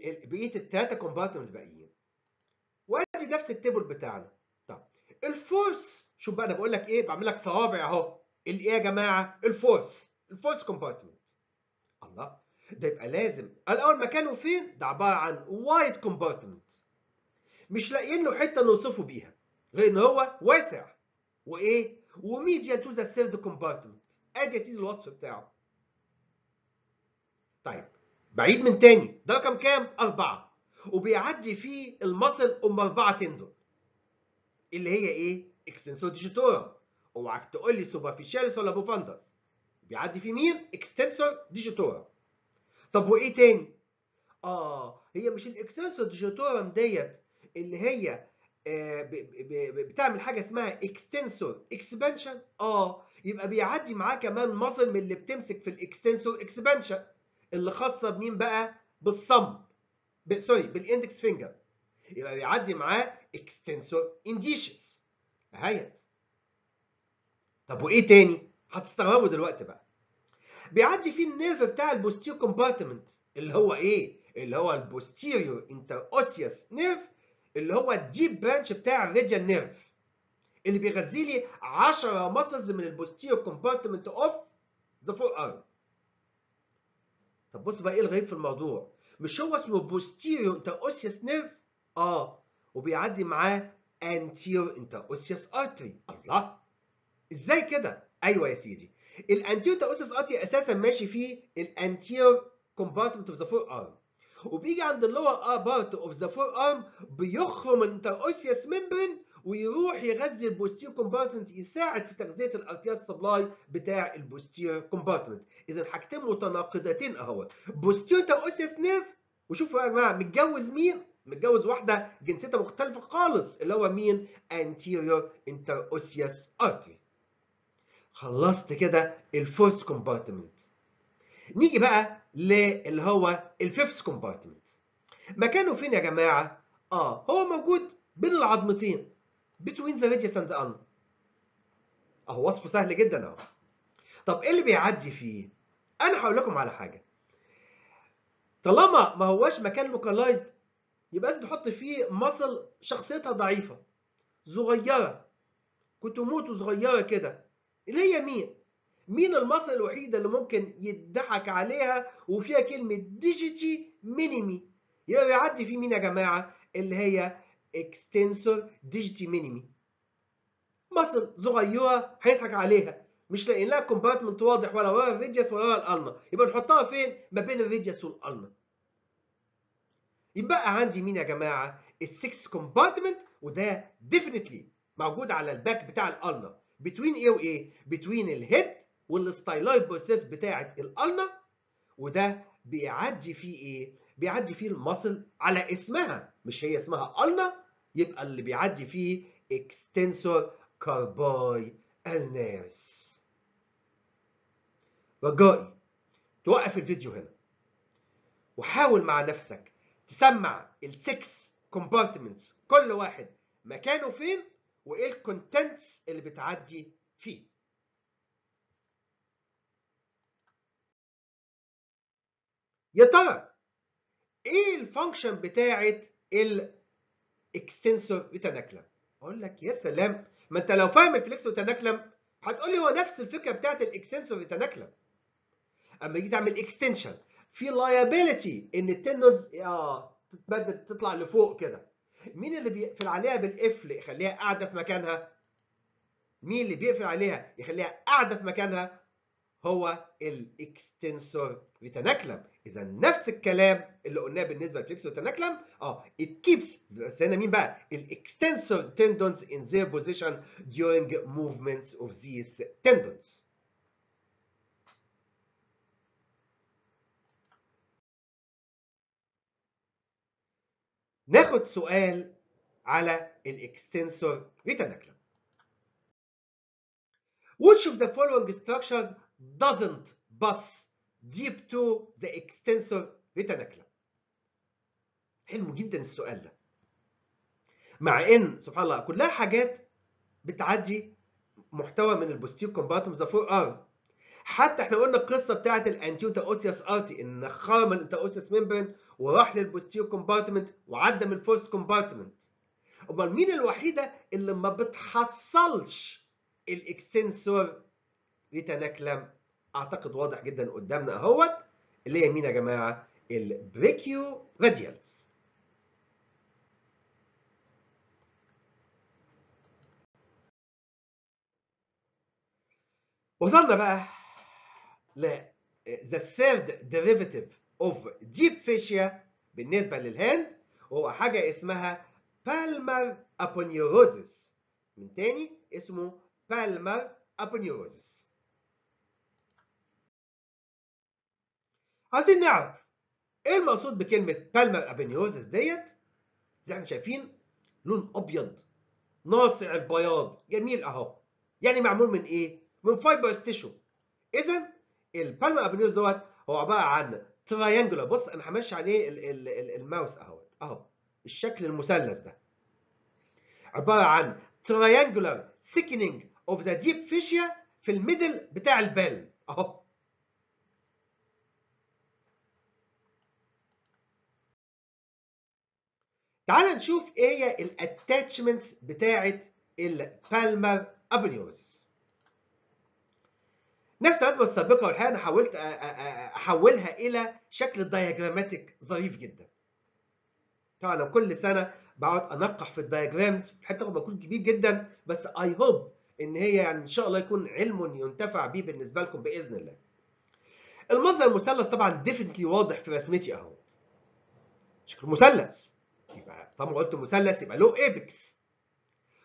بقية الثلاثه compartment الباقيين. وأدي نفس ال table بتاعنا. طب ال fourth شوف بقى أنا بقول لك إيه؟ بعمل لك صوابع أهو. الايه يا جماعة؟ ال fourth ال fourth compartment. ده يبقى لازم. الأول مكانه فين؟ ده عبارة عن wide compartment مش لاقيين له حتة نوصفه بيها غير ان هو واسع. وإيه؟ و medial to the third compartment أدي يا سيدي الوصف بتاعه. طيب بعيد من تاني. ده رقم كام؟ أربعة. وبيعدي فيه ال muscle أم أربعة tendon اللي هي إيه؟ extensor digitorum أوعك تقول لي superficialis ولا profundus بيعدي فيه مين؟ extensor digitorum طب وإيه تاني؟ آه هي مش ال extensor digitorum ديت اللي هي آه بتعمل حاجة اسمها extensor expansion آه يبقى بيعدي معاه كمان muscle من اللي بتمسك في ال extensor expansion اللي خاصة بمين بقى؟ بال thumb. sorry بال index finger يبقى بيعدي معاه extensor indicis أهيت. طب وإيه تاني؟ هتستغربوا دلوقتي بقى. بيعدي فيه ال nerve بتاع ال posterior compartment اللي هو إيه؟ اللي هو ال posterior interosseous nerve اللي هو ال deep branch بتاع ال radial nerve اللي بيغذي لي 10 muscles من ال posterior compartment of the forearm طب بص بقى إيه الغريب في الموضوع؟ مش هو اسمه posterior interosseous nerve؟ آه وبيعدي معاه anterior interosseous artery الله! إزاي كده؟ أيوه يا سيدي. ال anterior interosseous artery أساسا ماشي فيه ال anterior compartment of the forearm وبيجي عند ال lower part of the forearm بيخرم ال interosseous membrane ويروح يغذي ال posterior compartment يساعد في تغذية ال arterial supply بتاع ال posterior compartment اذا حاجتين متناقضتين أهوت. posterior interosseous nerve وشوفوا يا جماعة متجوز مين؟ متجوز واحدة جنسيتها مختلفة خالص اللي هو مين؟ interosseous artery خلصت كده ال fourth compartment نيجي بقى للي هو ال fifth compartment مكانه فين يا جماعة؟ آه هو موجود بين العظمتين the radius and the ulna أهو وصفه سهل جدا أهو. طب إيه اللي بيعدي فيه؟ أنا هقول لكم على حاجة. طالما ما هواش مكان localized يبقى لازم تحط فيه muscle شخصيتها ضعيفة صغيرة. كتكوتة صغيرة كده. اللي هي مين؟ مين ال muscle الوحيده اللي ممكن يضحك عليها وفيها كلمة digiti minimi؟ يبقى بيعدي فيه مين يا جماعة؟ اللي هي extensor digiti minimi. muscle صغيرة هيضحك عليها. مش لاقيين لها compartment واضح ولا ورا ال radius ولا ورا ال ulna يبقى نحطها فين؟ ما بين ال radius وال ulna يبقى عندي مين يا جماعة؟ ال sixth compartment وده definitely موجود على ال back بتاع ال ulna between إيه وايه between ال head وال styloid process بتاعه ال ulna وده بيعدي فيه إيه؟ بيعدي فيه ال muscle على اسمها مش هي اسمها ulna يبقى اللي بيعدي فيه extensor carpi ulnaris رجائي توقف الفيديو هنا. وحاول مع نفسك تسمع ال six compartments كل واحد مكانه فين؟ وإيه ال contents اللي بتعدي فيه. يا ترى إيه ال function بتاعه ال extensor retinaculum أقول لك يا سلام ما أنت لو فاهم ال flexor retinaculum هتقول لي هو نفس الفكرة بتاعه ال extensor retinaculum أما يجي تعمل extension في liability إن ال tendons آه تتمدد تطلع لفوق كده. مين اللي بيقفل عليها بالقفل يخليها قاعدة في مكانها؟ مين اللي بيقفل عليها يخليها قاعدة في مكانها؟ هو ال extensor. retinaculum إذا نفس الكلام اللي قلناه بالنسبة لل flexor retinaculum آه it keeps. بس هنا مين بقى؟ ال extensor tendons in their position during movements of these tendons. ناخد سؤال على الإكستنسور ريتاناكلم which of the following structures doesn't pass deep to the extensor retinaculum حلو جدا السؤال ده. مع إن سبحان الله كلها حاجات بتعدي محتوى من ال posterior compartment of the forearm. حتى إحنا قلنا القصة بتاعت ال anterior interosseous artery إن خرم ال interosseous membrane وراح لل posterior compartment وعدى من ال first compartment أمال مين الوحيدة اللي ما بتحصلش ال extensor retinaculum أعتقد واضح جدا قدامنا أهوت. اللي هي مين يا جماعة؟ ال brachioradialis وصلنا بقى ل the third derivative. Of deep fascia بالنسبة للهاند وهو حاجة اسمها palmar aponeurosis. من تاني اسمه palmar aponeurosis. عايزين نعرف إيه المقصود بكلمة palmar aponeurosis ديت؟ زي ما إحنا شايفين لون أبيض ناصع البياض جميل أهو. يعني معمول من إيه؟ من fibrous tissue اذا ال palmar aponeurosis دوت هو عبارة عن triangular بص أنا همشي عليه ال ال ال الماوس اهو أهو الشكل المثلث ده. عبارة عن triangular thickening of the deep fascia في ال middle بتاع ال palm. أهو. تعال نشوف إيه ال attachments بتاعه ال palmar aponeurosis نفس الازمه السابقة والحقيقة أنا حاولت أحولها إلى شكل diagrammatic ظريف جدا. طبعا أنا كل سنة بقعد أنقح في ال diagrams الحقيقة تاخد مجهود كبير جدا بس I hope إن هي يعني إن شاء الله يكون علم ينتفع به بالنسبة لكم بإذن الله. المنظر المثلث طبعا definitely واضح في رسمتي اهوت شكل مثلث. يبقى طالما قلت مثلث يبقى له apex.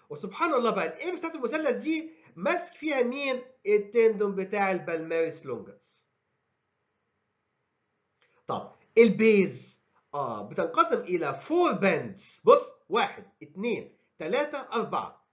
وسبحان الله بقى ال apex بتاعت المثلث دي ماسك فيها مين؟ ال tendon بتاع ال palmaris longus. طب ال base آه بتنقسم إلى four bands بص واحد اثنين ثلاثة أربعة.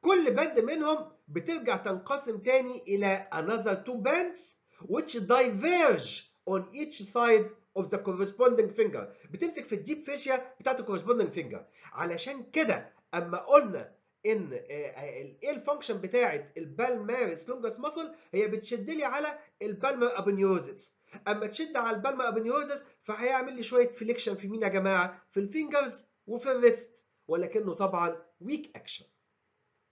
كل band منهم بترجع تنقسم تاني إلى another two bands which diverge on each side of the corresponding finger بتمسك في ال deep fascia بتاعت ال corresponding finger علشان كده أما قلنا ان إيه ال function بتاعه ال palmaris longus muscle؟ هي بتشد لي على ال palmar aponeurosis اما تشد على ال palmar aponeurosis فهيعمل لي شوية flexion في مين يا جماعة؟ في ال fingers وفي ال wrist ولكنه طبعا weak action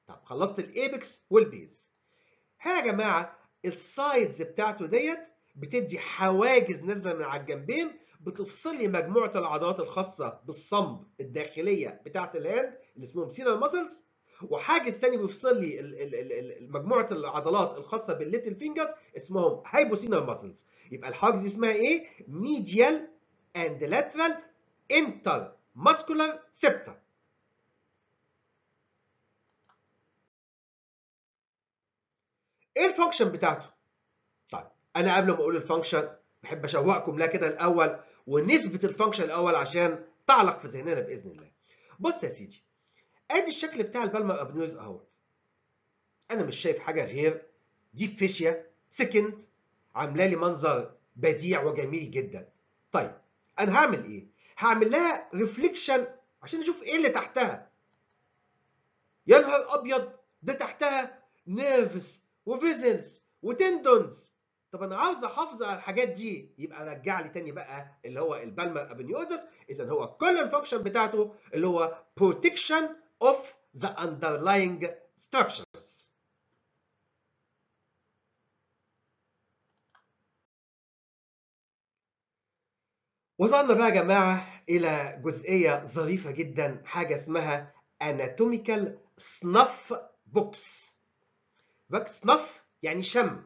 طب خلصت ال apex وال base ها يا جماعة ال sides بتاعته ديت بتدي حواجز نازلة من على الجنبين بتفصل لي مجموعة العضلات الخاصة بال thumb الداخلية بتاعة ال hand اللي اسمهم thenar muscles وحاجز تاني بيفصل لي مجموعة العضلات الخاصة بال little finger اسمهم hypothenar muscles يبقى الحواجز دي اسمها إيه؟ medial and lateral intermuscular septa إيه ال function بتاعته؟ طيب أنا قبل ما أقول ال function بحب أشوقكم لها كده الأول ونثبت ال function الأول عشان تعلق في ذهننا بإذن الله. بص يا سيدي ادي الشكل بتاع ال palmar aponeurosis اهوت. أنا مش شايف حاجة غير deep fascia thickened عاملة لي منظر بديع وجميل جدا. طيب أنا هعمل إيه؟ هعمل لها reflection عشان أشوف إيه اللي تحتها. يا نهار أبيض ده تحتها nerves و vessels و tendons طب أنا عاوز أحافظ على الحاجات دي يبقى رجع لي تاني بقى اللي هو ال palmar aponeurosis اذا هو كل ال function بتاعته اللي هو protection of the underlying structures. وصلنا بقى يا جماعة إلى جزئية ظريفة جدا حاجة اسمها anatomical snuff box. box snuff يعني شم.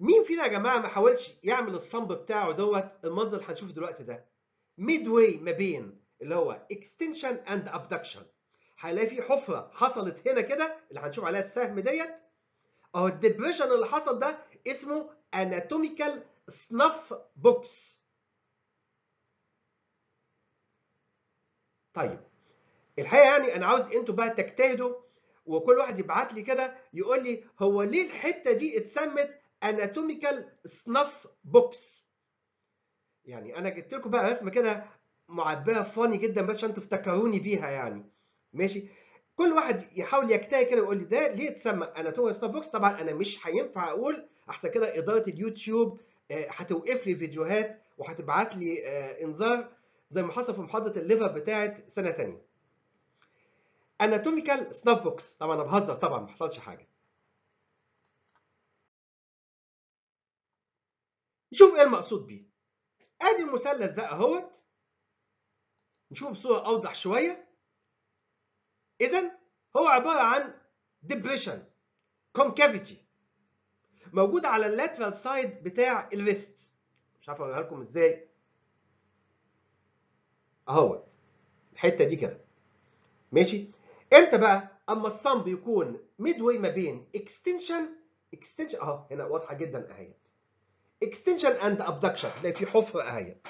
مين فينا يا جماعة ما حاولش يعمل ال thumb بتاعه دوت؟ المنظر اللي هنشوفه دلوقتي ده. واي ما بين اللي هو extension and abduction هنلاقي في حفرة حصلت هنا كده اللي هنشوف عليها السهم ديت. أهو ال depression اللي حصل ده اسمه anatomical snuff box طيب الحقيقة يعني أنا عاوز أنتوا بقى تجتهدوا وكل واحد يبعت لي كده يقول لي هو ليه الحتة دي اتسمت anatomical snuff box يعني أنا جبت لكم بقى رسمه كده معبره funny جدا بس عشان تفتكروني بيها يعني. ماشي؟ كل واحد يحاول يجتهد كده ويقول لي ده ليه اتسمى؟ anatomical snuff box طبعا أنا مش هينفع أقول أحسن كده إدارة اليوتيوب هتوقف لي فيديوهات وهتبعت لي إنذار زي ما حصل في محاضره ال liver بتاعت سنة ثانية anatomical snuff box طبعا أنا بهزر طبعا ما حصلش حاجة. نشوف إيه المقصود بيه. أدي المثلث ده أهوت. نشوفه بصوره أوضح شوية. اذا هو عبارة عن depression concavity موجود على ال lateral side بتاع ال wrist مش عارف اوريها لكم إزاي. أهوت. الحتة دي كده. ماشي؟ إمتى بقى؟ أما الصم بيكون midway ما بين extension extension أهو هنا واضحة جدا أهيت. extension and abduction تلاقي في حفره أهيت.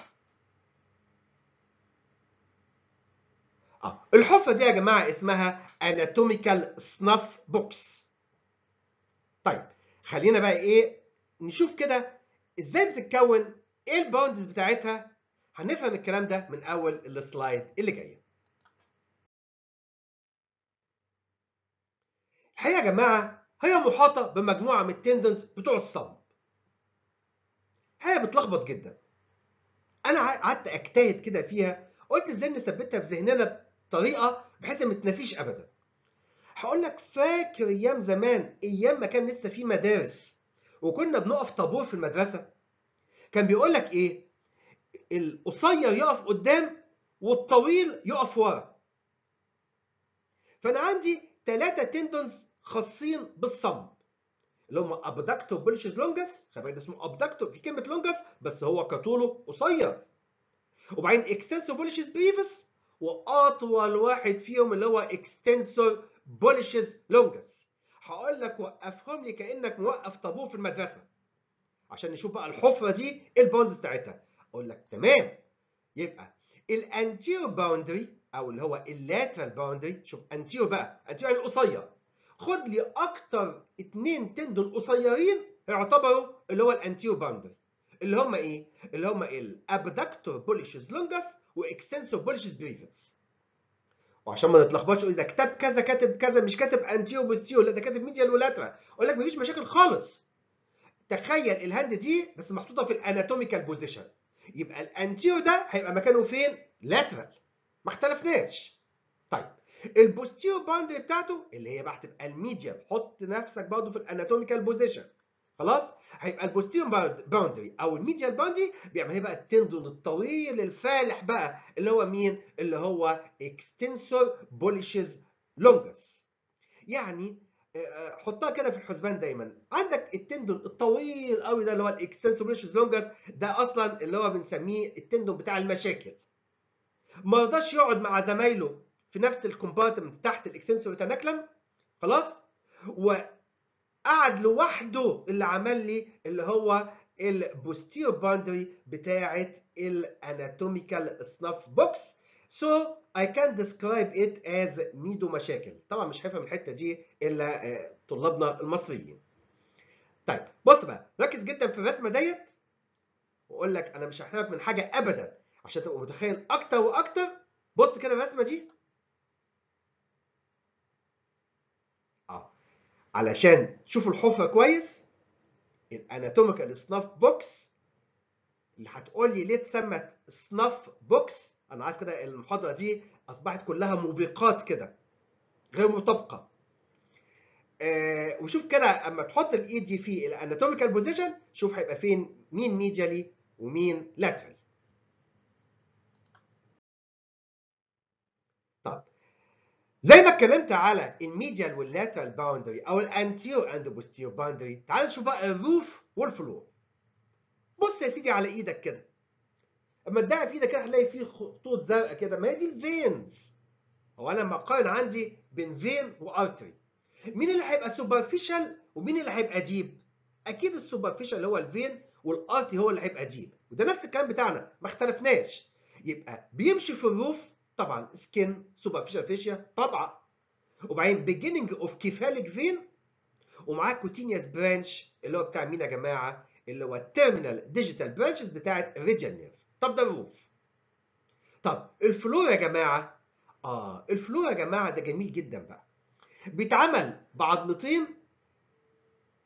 آه. الحفرة دي يا جماعة اسمها anatomical snuff box طيب خلينا بقى إيه نشوف كده إزاي بتتكون إيه ال bounds بتاعتها؟ هنفهم الكلام ده من أول ال slide اللي جاية. الحقيقة يا جماعة هي محاطة بمجموعة من ال tendons بتوع الصم هي بتلخبط جدا. أنا قعدت أجتهد كده فيها قلت إزاي نثبتها في ذهننا بطريقة بحيث ما تنسيش ابدا. هقول لك فاكر أيام زمان أيام ما كان لسه في مدارس وكنا بنقف طابور في المدرسة؟ كان بيقول لك إيه؟ القصير يقف قدام والطويل يقف ورا. فأنا عندي ثلاثة tendons خاصين بالصم اللي هم abductor pollicis longus خلي بالك ده اسمه abductor في كلمة longus بس هو كطوله قصير. وبعدين extensor pollicis brevis وأطول واحد فيهم اللي هو extensor pollicis longus هقول لك وقفهم لي كأنك موقف طابور في المدرسة. عشان نشوف بقى الحفرة دي إيه ال bounds بتاعتها؟ أقول لك تمام. يبقى ال anterior boundary أو اللي هو ال lateral boundary شوف anterior بقى anterior يعني قصير خد لي أكتر اتنين tendon قصيرين يعتبروا اللي هو ال anterior boundary اللي هم إيه؟ اللي هم ال abductor pollicis longus و extensor pollicis brevis وعشان ما نتلخبطش أقول ده كتاب كذا كاتب كذا مش كاتب anterior posterior لا ده كاتب medial و lateral أقول لك مفيش مشاكل خالص. تخيل ال hand دي بس محطوطة في ال anatomical position. يبقى ال anterior ده هيبقى مكانه فين؟ lateral. ما اختلفناش. طيب ال posterior boundary بتاعته اللي هي بقى هتبقى ال medial حط نفسك برضه في ال anatomical position. خلاص؟ هيبقى ال posterior boundary أو ال medial boundary بيعمل إيه بقى ال tendon الطويل الفالح بقى اللي هو مين؟ اللي هو extensor pollicis longus يعني حطها كده في الحسبان دايما. عندك ال tendon الطويل قوي ده اللي هو ال extensor pollicis longus ده أصلا اللي هو بنسميه ال tendon بتاع المشاكل. ما رضاش يقعد مع زمايله في نفس ال compartment تحت ال extensor retinaculum خلاص؟ وقعد لوحده اللي عمل لي اللي هو ال posterior boundary بتاعه ال anatomical snuff box so I can describe it as ميدو مشاكل طبعا مش هيفهم الحتة دي إلا طلابنا المصريين. طيب بص بقى ركز جدا في الرسمة ديت واقول لك أنا مش هحرمك من حاجة ابدا عشان تبقى متخيل أكتر وأكتر. بص كده الرسمة دي آه علشان تشوفوا الحفرة كويس ال anatomical snuff box اللي هتقول لي ليه اتسمت snuff box أنا عارف كده المحاضرة دي أصبحت كلها موبقات كده غير مطابقة. آه وشوف كده أما تحط الايد دي في ال anatomical position شوف هيبقى فين مين medially ومين lateral طب زي ما اتكلمت على ال medial وال lateral boundary أو ال anterior and posterior boundary تعال نشوف بقى ال roof وال floor. بص يا سيدي على إيدك كده. أما تدقق في إيدك كده هتلاقي فيه خطوط زرقاء كده ما هي دي ال veins. هو أنا لما أقارن عندي بين vein و artery. مين اللي هيبقى superficial ومين اللي هيبقى deep أكيد ال superficial هو ال vein وال artery هو اللي هيبقى deep وده نفس الكلام بتاعنا ما اختلفناش. يبقى بيمشي في ال roof طبعا skin superficial fascia طبعا وبعدين beginning of cephalic vein ومعاه cutaneous branch اللي هو بتاع مين يا جماعة؟ اللي هو ال terminal digital branches بتاعت ال radial nerve. طب ده ال roof. طب ال floor يا جماعة آه ال floor يا جماعة ده جميل جدا بقى. بيتعمل بعظمتين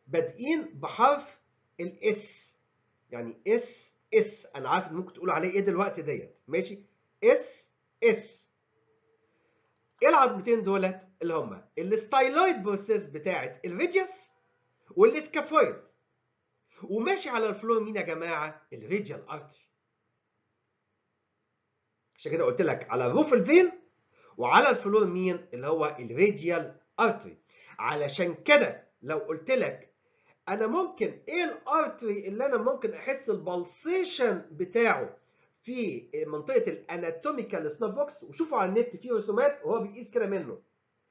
بادئين بحرف ال S يعني S S أنا عارف ممكن تقولوا عليه إيه دلوقتي ديت ماشي S S إيه العظمتين دولت اللي هما ال styloid process بتاعت ال radius وال scaphoid وماشي على ال floor مين يا جماعة؟ ال radial artery عشان كده قلت لك على roof ال vein وعلى ال floor مين اللي هو ال radial artery. علشان كده لو قلت لك أنا ممكن إيه ال artery اللي أنا ممكن أحس ال pulsation بتاعه في منطقة ال anatomical snuff box وشوفوا على النت في رسومات وهو بيقيس كده منه.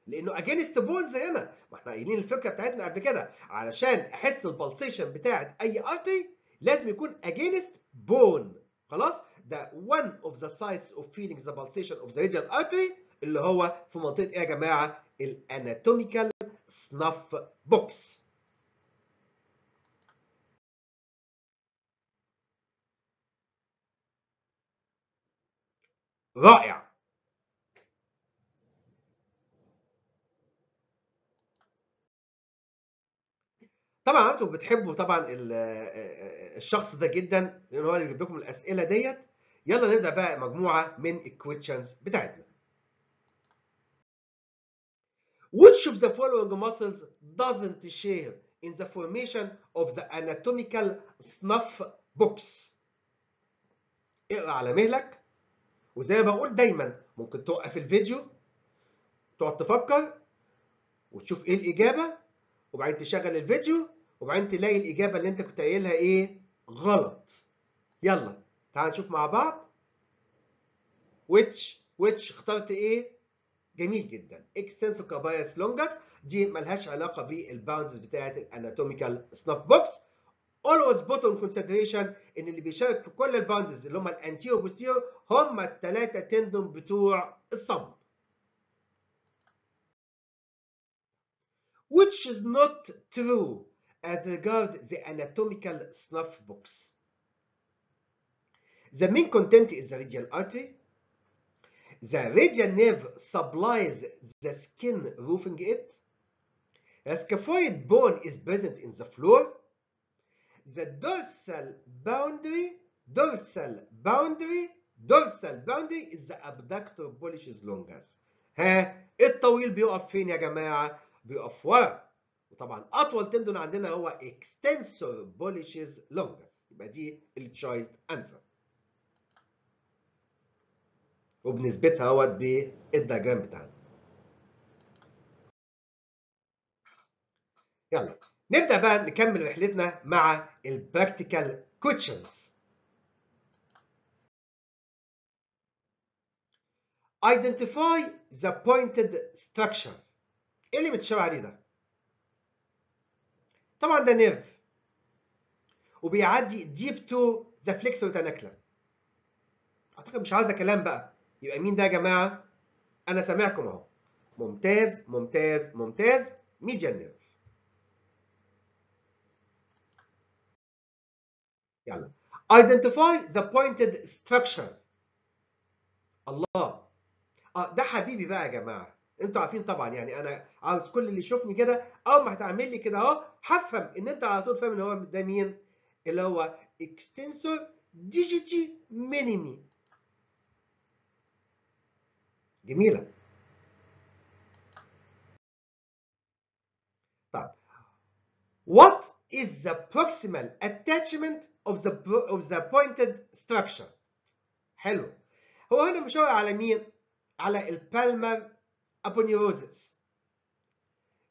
لأنه against bones هنا. ما إحنا قايلين الفكرة بتاعتنا قبل كده. علشان أحس ال pulsation بتاعت أي artery لازم يكون against bone خلاص؟ ده one of the sites of feeling the pulsation of the radial artery اللي هو في منطقة إيه يا جماعة؟ ال anatomical snuff box رائع. طبعا أنتوا بتحبوا طبعا الشخص ده جدا لأن هو اللي بيجيب لكم الأسئلة ديت. يلا نبدأ بقى مجموعة من الكويشنز بتاعتنا. Which of the following muscles doesn't share in the formation of the anatomical snuff box? اقرأ على مهلك. وزي ما بقول دايما ممكن توقف الفيديو تقعد تفكر وتشوف إيه الإجابة وبعدين تشغل الفيديو وبعدين تلاقي الإجابة اللي أنت كنت قايلها إيه؟ غلط. يلا تعال نشوف مع بعض. Which which اخترت إيه؟ جميل جدا. extensor carpi radialis longus دي ملهاش علاقة بال bounds بتاعت ال anatomical snuff box always put on consideration إن اللي بيشارك في كل ال bounds اللي هم الانتيرو بوستيرو هم الثلاثه تندون بتوع الصمب which is not true as regard the anatomical snuff box. The main content is the radial artery. The radial nerve supplies the skin roofing it. The scaphoid bone is present in the floor. The dorsal boundary, dorsal boundary, dorsal boundary is the abductor pollicis longus. ها الطويل بيقف فين يا جماعة؟ بيقف ورا. وطبعا أطول tendon عندنا هو extensor pollicis longus يبقى دي ال chosen answer وبنثبتها اهوت بال diagram بتاعنا. يلا نبدأ بقى نكمل رحلتنا مع ال practical questions Identify the pointed structure. إيه اللي متشاور عليه ده؟ طبعا ده nerve وبيعدي deep to the flexor retinaculum أعتقد مش عاوزه كلام بقى. يبقى مين ده يا جماعة؟ أنا سامعكم أهو. ممتاز ممتاز ممتاز. median nerve يلا. Identify the pointed structure. الله. آه ده حبيبي بقى يا جماعة. أنتوا عارفين طبعا يعني أنا عاوز كل اللي يشوفني كده أول ما هتعمل لي كده أهو هفهم إن أنت على طول فاهم ان هو ده مين؟ اللي هو extensor digiti minimi جميلة. طب what is the proximal attachment of the of the pointed structure? حلو. هو هنا مشاور على مين؟ على ال palmar aponeurosis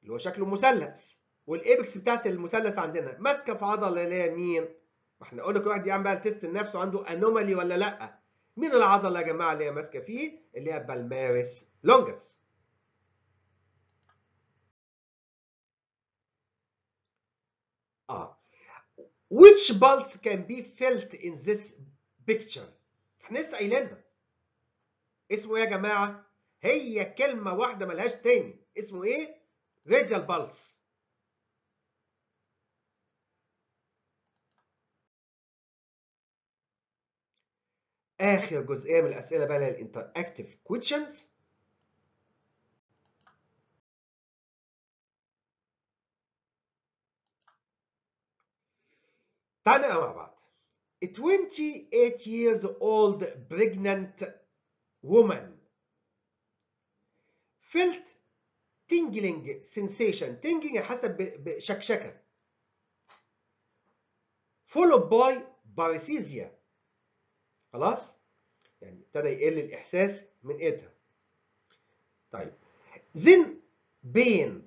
اللي هو شكله مثلث وال apex بتاعت المثلث عندنا ماسكة في عضلة اللي هي مين؟ ما إحنا قلنا كل واحد يعمل بقى test لنفسه عنده anomaly ولا لأ؟ مين العضلة يا جماعة اللي هي ماسكة فيه؟ اللي هي بالمارس لونجس. آه which pulse can be felt in this picture؟ إحنا لسه قايلينها اسمه إيه يا جماعة؟ هي كلمة واحدة ملهاش تاني. اسمه إيه؟ ريجال بالس آخر جزئية من الأسئلة بقى ال interactive questions تعال نقرا مع بعض. 28 years old pregnant woman felt tingling sensation tingling حسب بشكشكه followed by paresthesia خلاص يعني ابتدى يقل الاحساس من ايدها طيب then pain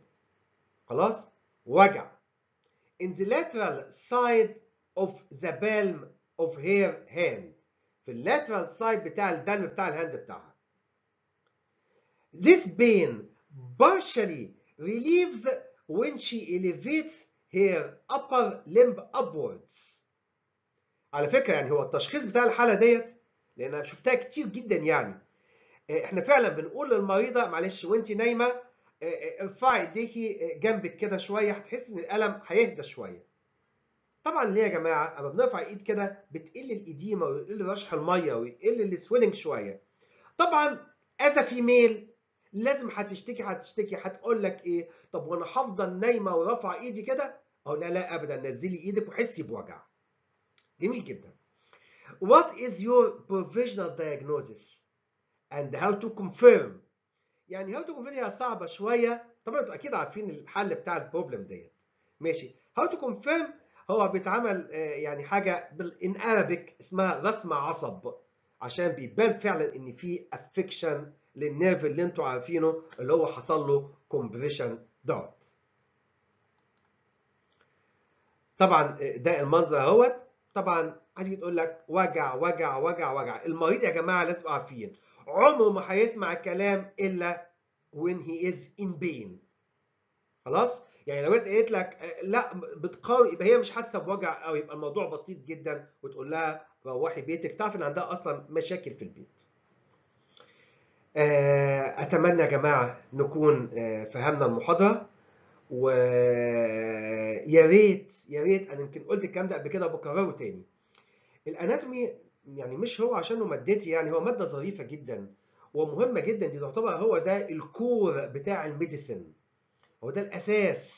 خلاص وجع in the lateral side of the palm of her hand في ال lateral side بتاع ال palm بتاع ال hand بتاعها. This pain partially relieves when she elevates her upper limb upwards. على فكرة يعني هو التشخيص بتاع الحالة ديت لأن أنا شفتها كتير جدا يعني. إحنا فعلا بنقول للمريضة معلش وانت نايمة ارفعي ايديكي جنبك كده شوية هتحس إن الألم هيهدى شوية. طبعا ليه يا جماعة؟ أما بنرفع ايد كده بتقل الإديمة ويقل رشح المية ويقل السويلنج شوية. طبعا as female لازم هتشتكي هتشتكي هتقول لك إيه؟ طب وأنا هفضل نايمة ورافعة إيدي كده؟ أو لا لا ابدا نزلي إيدك وحسي بوجع. جميل جدا. What is your provisional diagnosis? And how to confirm? يعني how to confirm هي صعبة شوية. طبعا أنتوا أكيد عارفين الحل بتاع ال problem ديت. ماشي. How to confirm هو بيتعمل يعني حاجة in Arabic اسمها رسم عصب عشان بيبان فعلا إن في affection لل nerve اللي أنتوا عارفينه اللي هو حصل له compression دوت طبعا ده المنظر أهوت. طبعا هتيجي تقول لك وجع وجع وجع وجع. المريض يا جماعة لازم عارفين عمره ما هيسمع الكلام إلا when he is in pain. خلاص؟ يعني لو انت قالت لك لا بتقاوم يبقى هي مش حاسة بوجع قوي يبقى الموضوع بسيط جدا وتقول لها روحي بيتك. تعرف إن عندها أصلا مشاكل في البيت. أتمنى يا جماعة نكون فهمنا المحاضرة. ويا ريت يا ريت أنا يمكن قلت الكلام ده قبل كده بكرره تاني. ال anatomy يعني مش هو عشانه مادتي يعني هو مادة ظريفة جدا ومهمة جدا. دي تعتبر هو ده ال core بتاع ال medicine هو ده الأساس.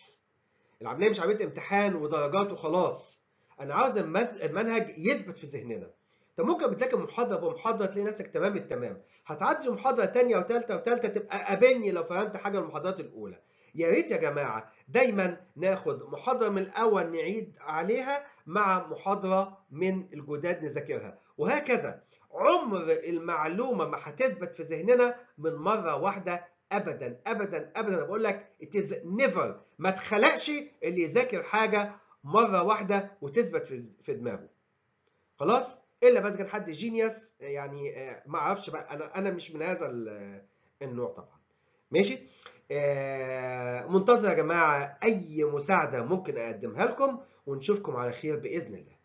العملية مش عملية امتحان ودرجات وخلاص. أنا عاوز المنهج يثبت في ذهننا. أنت ممكن بتلاقي محاضرة بمحاضرة تلاقي نفسك تمام التمام. هتعدي محاضرة ثانية وثالثه وثالثه تبقى قابلني لو فهمت حاجة من المحاضرات الأولى. يا ريت يا جماعة دايما ناخد محاضرة من الأول نعيد عليها مع محاضرة من الجداد نذاكرها. وهكذا. عمر المعلومة ما هتثبت في ذهننا من مرة واحدة ابدا ابدا ابدا. بقول لك is never. ما اتخلقش اللي يذاكر حاجة مرة واحدة وتثبت في دماغه. خلاص؟ إلا بس كان حد جينيوس يعني ما أعرفش بقى. أنا أنا مش من هذا النوع طبعا. ماشي؟ منتظر يا جماعة أي مساعدة ممكن أقدمها لكم ونشوفكم على خير بإذن الله.